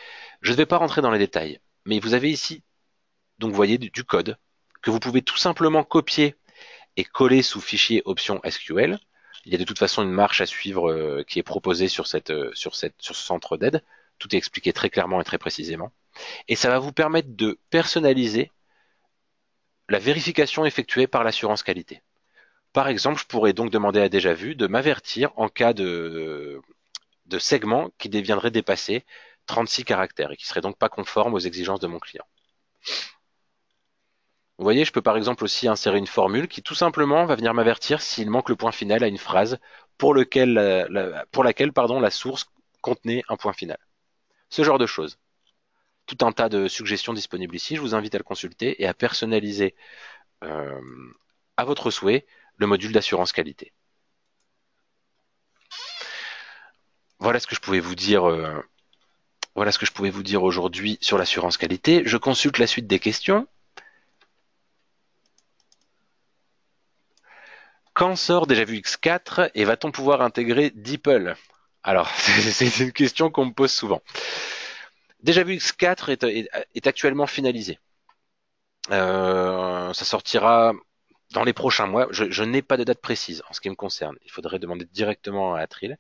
Je ne vais pas rentrer dans les détails, mais vous avez ici, donc vous voyez du code que vous pouvez tout simplement copier et coller sous fichier option SQL. Il y a de toute façon une marche à suivre euh, qui est proposée sur, cette, euh, sur, cette, sur ce centre d'aide. Tout est expliqué très clairement et très précisément. Et ça va vous permettre de personnaliser la vérification effectuée par l'assurance qualité. Par exemple, je pourrais donc demander à déjà vu de m'avertir en cas de, de segment qui deviendrait dépasser 36 caractères et qui serait donc pas conforme aux exigences de mon client. Vous voyez, je peux par exemple aussi insérer une formule qui tout simplement va venir m'avertir s'il manque le point final à une phrase pour, lequel, pour laquelle pardon, la source contenait un point final. Ce genre de choses. Tout un tas de suggestions disponibles ici. Je vous invite à le consulter et à personnaliser euh, à votre souhait le module d'assurance qualité. Voilà ce que je pouvais vous dire. Euh, voilà ce que je pouvais vous dire aujourd'hui sur l'assurance qualité. Je consulte la suite des questions. Quand sort déjà vu X4 et va-t-on pouvoir intégrer DeepL? Alors, c'est une question qu'on me pose souvent. Déjà vu X4 est, actuellement finalisé. Euh, ça sortira dans les prochains mois. Je, n'ai pas de date précise en ce qui me concerne. Il faudrait demander directement à Atril.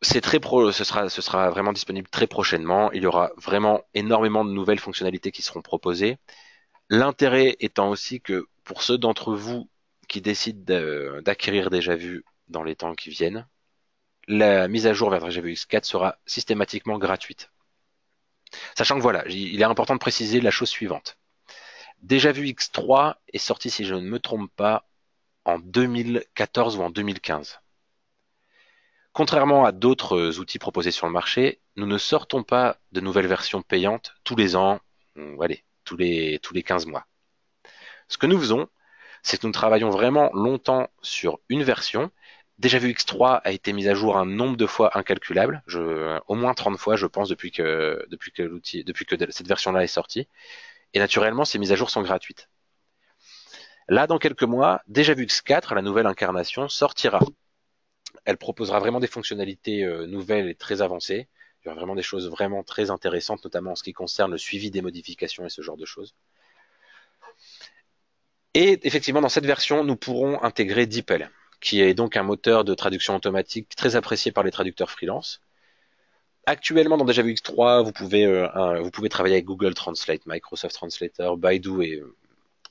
C'est très pro, ce sera, ce sera vraiment disponible très prochainement. Il y aura vraiment énormément de nouvelles fonctionnalités qui seront proposées. L'intérêt étant aussi que pour ceux d'entre vous qui décident d'acquérir déjà vu dans les temps qui viennent, la mise à jour vers déjà vu X4 sera systématiquement gratuite. Sachant que voilà, il est important de préciser la chose suivante. Déjà vu X3 est sorti, si je ne me trompe pas, en 2014 ou en 2015. Contrairement à d'autres outils proposés sur le marché, nous ne sortons pas de nouvelles versions payantes tous les ans, allez, tous les, tous les 15 mois. Ce que nous faisons, c'est que nous travaillons vraiment longtemps sur une version. Déjà vu X3 a été mise à jour un nombre de fois incalculable, au moins 30 fois, je pense, depuis que, depuis que cette version-là est sortie. Et naturellement, ces mises à jour sont gratuites. Là, dans quelques mois, déjà vu X4, la nouvelle incarnation, sortira. Elle proposera vraiment des fonctionnalités euh, nouvelles et très avancées. Il y aura vraiment des choses vraiment très intéressantes, notamment en ce qui concerne le suivi des modifications et ce genre de choses. Et effectivement, dans cette version, nous pourrons intégrer DeepL, qui est donc un moteur de traduction automatique très apprécié par les traducteurs freelance. Actuellement, dans DJVU X3, vous pouvez, euh, vous pouvez travailler avec Google Translate, Microsoft Translator, Baidu et euh,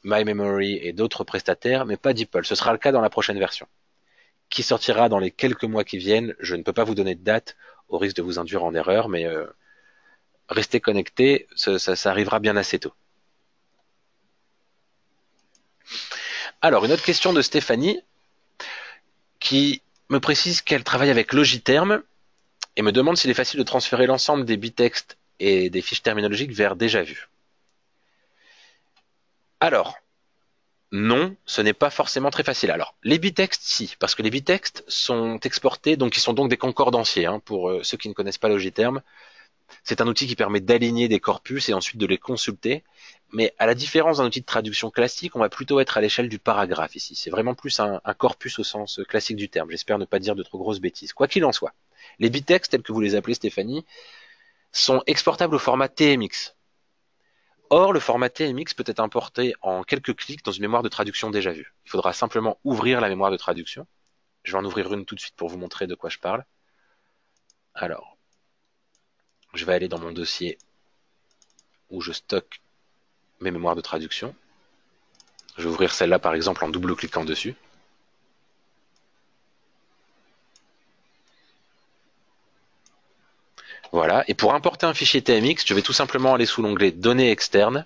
MyMemory et d'autres prestataires, mais pas DeepL. Ce sera le cas dans la prochaine version, qui sortira dans les quelques mois qui viennent. Je ne peux pas vous donner de date, au risque de vous induire en erreur, mais euh, restez connectés, ça arrivera bien assez tôt. Alors, une autre question de Stéphanie, qui me précise qu'elle travaille avec Logiterm et me demande s'il est facile de transférer l'ensemble des bitextes et des fiches terminologiques vers déjà vu. Alors, non, ce n'est pas forcément très facile. Alors, les bitextes, si, parce que les bitextes sont exportés, donc ils sont donc des concordanciers. Hein, pour euh, ceux qui ne connaissent pas Logiterm, c'est un outil qui permet d'aligner des corpus et ensuite de les consulter. Mais à la différence d'un outil de traduction classique, on va plutôt être à l'échelle du paragraphe ici. C'est vraiment plus un, corpus au sens classique du terme. J'espère ne pas dire de trop grosses bêtises. Quoi qu'il en soit, les bitextes, tels que vous les appelez Stéphanie, sont exportables au format TMX. Or, le format TMX peut être importé en quelques clics dans une mémoire de traduction déjà vue. Il faudra simplement ouvrir la mémoire de traduction. Je vais en ouvrir une tout de suite pour vous montrer de quoi je parle. Alors, je vais aller dans mon dossier où je stocke mes mémoires de traduction. Je vais ouvrir celle-là par exemple en double-cliquant dessus. Voilà, et pour importer un fichier TMX, je vais tout simplement aller sous l'onglet Données externes.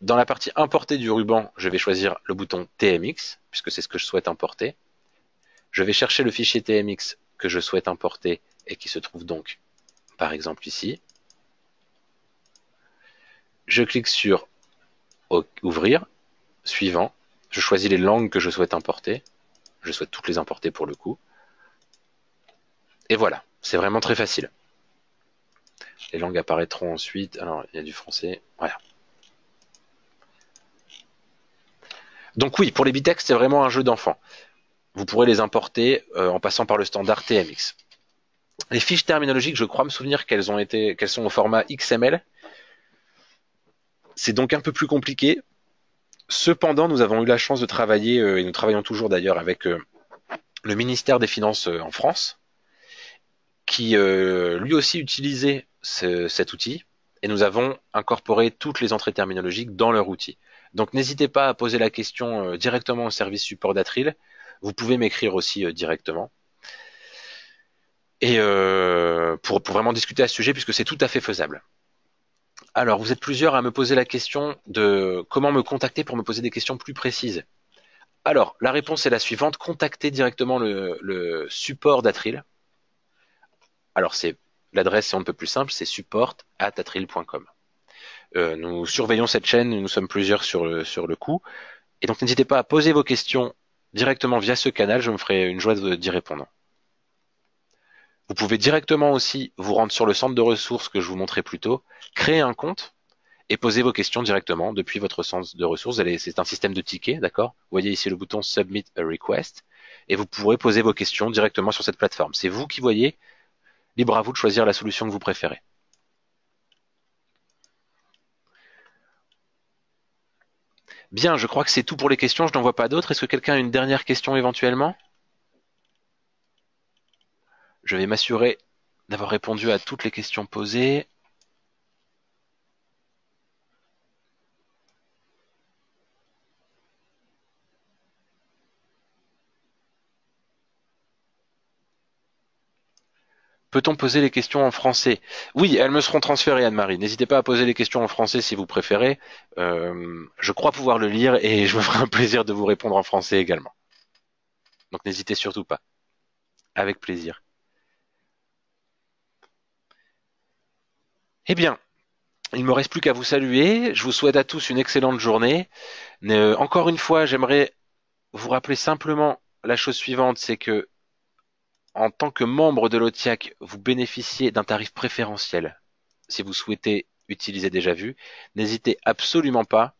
Dans la partie Importer du ruban, je vais choisir le bouton TMX, puisque c'est ce que je souhaite importer. Je vais chercher le fichier TMX que je souhaite importer et qui se trouve donc par exemple ici. Je clique sur Ouvrir, suivant. Je choisis les langues que je souhaite importer. Je souhaite toutes les importer pour le coup. Et voilà, c'est vraiment très facile. Les langues apparaîtront ensuite. Alors, il y a du français. Voilà. Donc oui, pour les bitextes, c'est vraiment un jeu d'enfant. Vous pourrez les importer euh, en passant par le standard TMX. Les fiches terminologiques, je crois me souvenir qu'elles ont été, qu'elles sont au format XML. C'est donc un peu plus compliqué. Cependant, nous avons eu la chance de travailler, euh, et nous travaillons toujours d'ailleurs avec euh, le ministère des Finances euh, en France, qui lui aussi utilisait cet outil, et nous avons incorporé toutes les entrées terminologiques dans leur outil. Donc n'hésitez pas à poser la question directement au service support d'Atril. Vous pouvez m'écrire aussi directement et euh, pour, vraiment discuter à ce sujet puisque c'est tout à fait faisable. Alors, vous êtes plusieurs à me poser la question de comment me contacter pour me poser des questions plus précises. Alors, la réponse est la suivante contactez directement le, support d'Atril. Alors, c'est l'adresse est un peu plus simple, c'est support@atril.com. Euh, nous surveillons cette chaîne, nous sommes plusieurs sur le, sur le coup, et donc n'hésitez pas à poser vos questions directement via ce canal, je me ferai une joie d'y répondre. Vous pouvez directement aussi vous rendre sur le centre de ressources que je vous montrais plus tôt, créer un compte et posez vos questions directement depuis votre centre de ressources. C'est un système de tickets, d'accord? Vous voyez ici le bouton Submit a Request et vous pourrez poser vos questions directement sur cette plateforme. C'est vous qui voyez, libre à vous de choisir la solution que vous préférez. Bien, je crois que c'est tout pour les questions, je n'en vois pas d'autres. Est-ce que quelqu'un a une dernière question éventuellement? Je vais m'assurer d'avoir répondu à toutes les questions posées. Peut-on poser les questions en français? Oui, elles me seront transférées, Anne-Marie. N'hésitez pas à poser les questions en français si vous préférez. Euh, je crois pouvoir le lire et je me ferai un plaisir de vous répondre en français également. Donc n'hésitez surtout pas. Avec plaisir. Eh bien, il ne me reste plus qu'à vous saluer. Je vous souhaite à tous une excellente journée. Euh, encore une fois, j'aimerais vous rappeler simplement la chose suivante, c'est que en tant que membre de l'OTIAC, vous bénéficiez d'un tarif préférentiel. Si vous souhaitez utiliser déjà vu, n'hésitez absolument pas.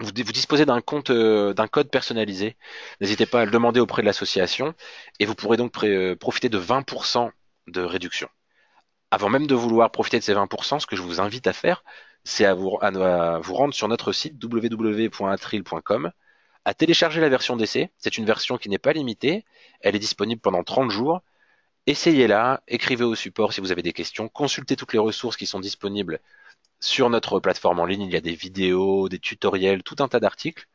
Vous, disposez d'un compte, euh, d'un code personnalisé. N'hésitez pas à le demander auprès de l'association et vous pourrez donc euh, profiter de 20% de réduction. Avant même de vouloir profiter de ces 20%, ce que je vous invite à faire, c'est à vous, à vous rendre sur notre site www.atril.com à télécharger la version d'essai. C'est une version qui n'est pas limitée. Elle est disponible pendant 30 jours. Essayez-la, écrivez au support si vous avez des questions, consultez toutes les ressources qui sont disponibles sur notre plateforme en ligne. Il y a des vidéos, des tutoriels, tout un tas d'articles.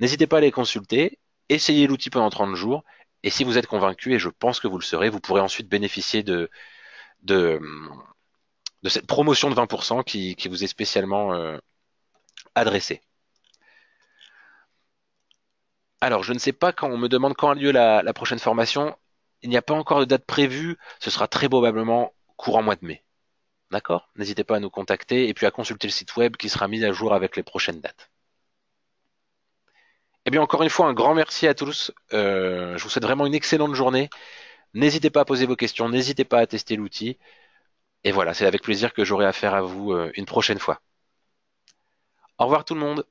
N'hésitez pas à les consulter. Essayez l'outil pendant 30 jours. Et si vous êtes convaincu, et je pense que vous le serez, vous pourrez ensuite bénéficier de, de, cette promotion de 20% qui, qui vous est spécialement euh, adressée. Alors, je ne sais pas quand on me demande quand a lieu la, prochaine formation. Il n'y a pas encore de date prévue. Ce sera très probablement courant mois de mai. D'accord? N'hésitez pas à nous contacter et puis à consulter le site web qui sera mis à jour avec les prochaines dates. Eh bien, encore une fois, un grand merci à tous. Euh, je vous souhaite vraiment une excellente journée. N'hésitez pas à poser vos questions, n'hésitez pas à tester l'outil. Et voilà, c'est avec plaisir que j'aurai affaire à vous euh, une prochaine fois. Au revoir tout le monde.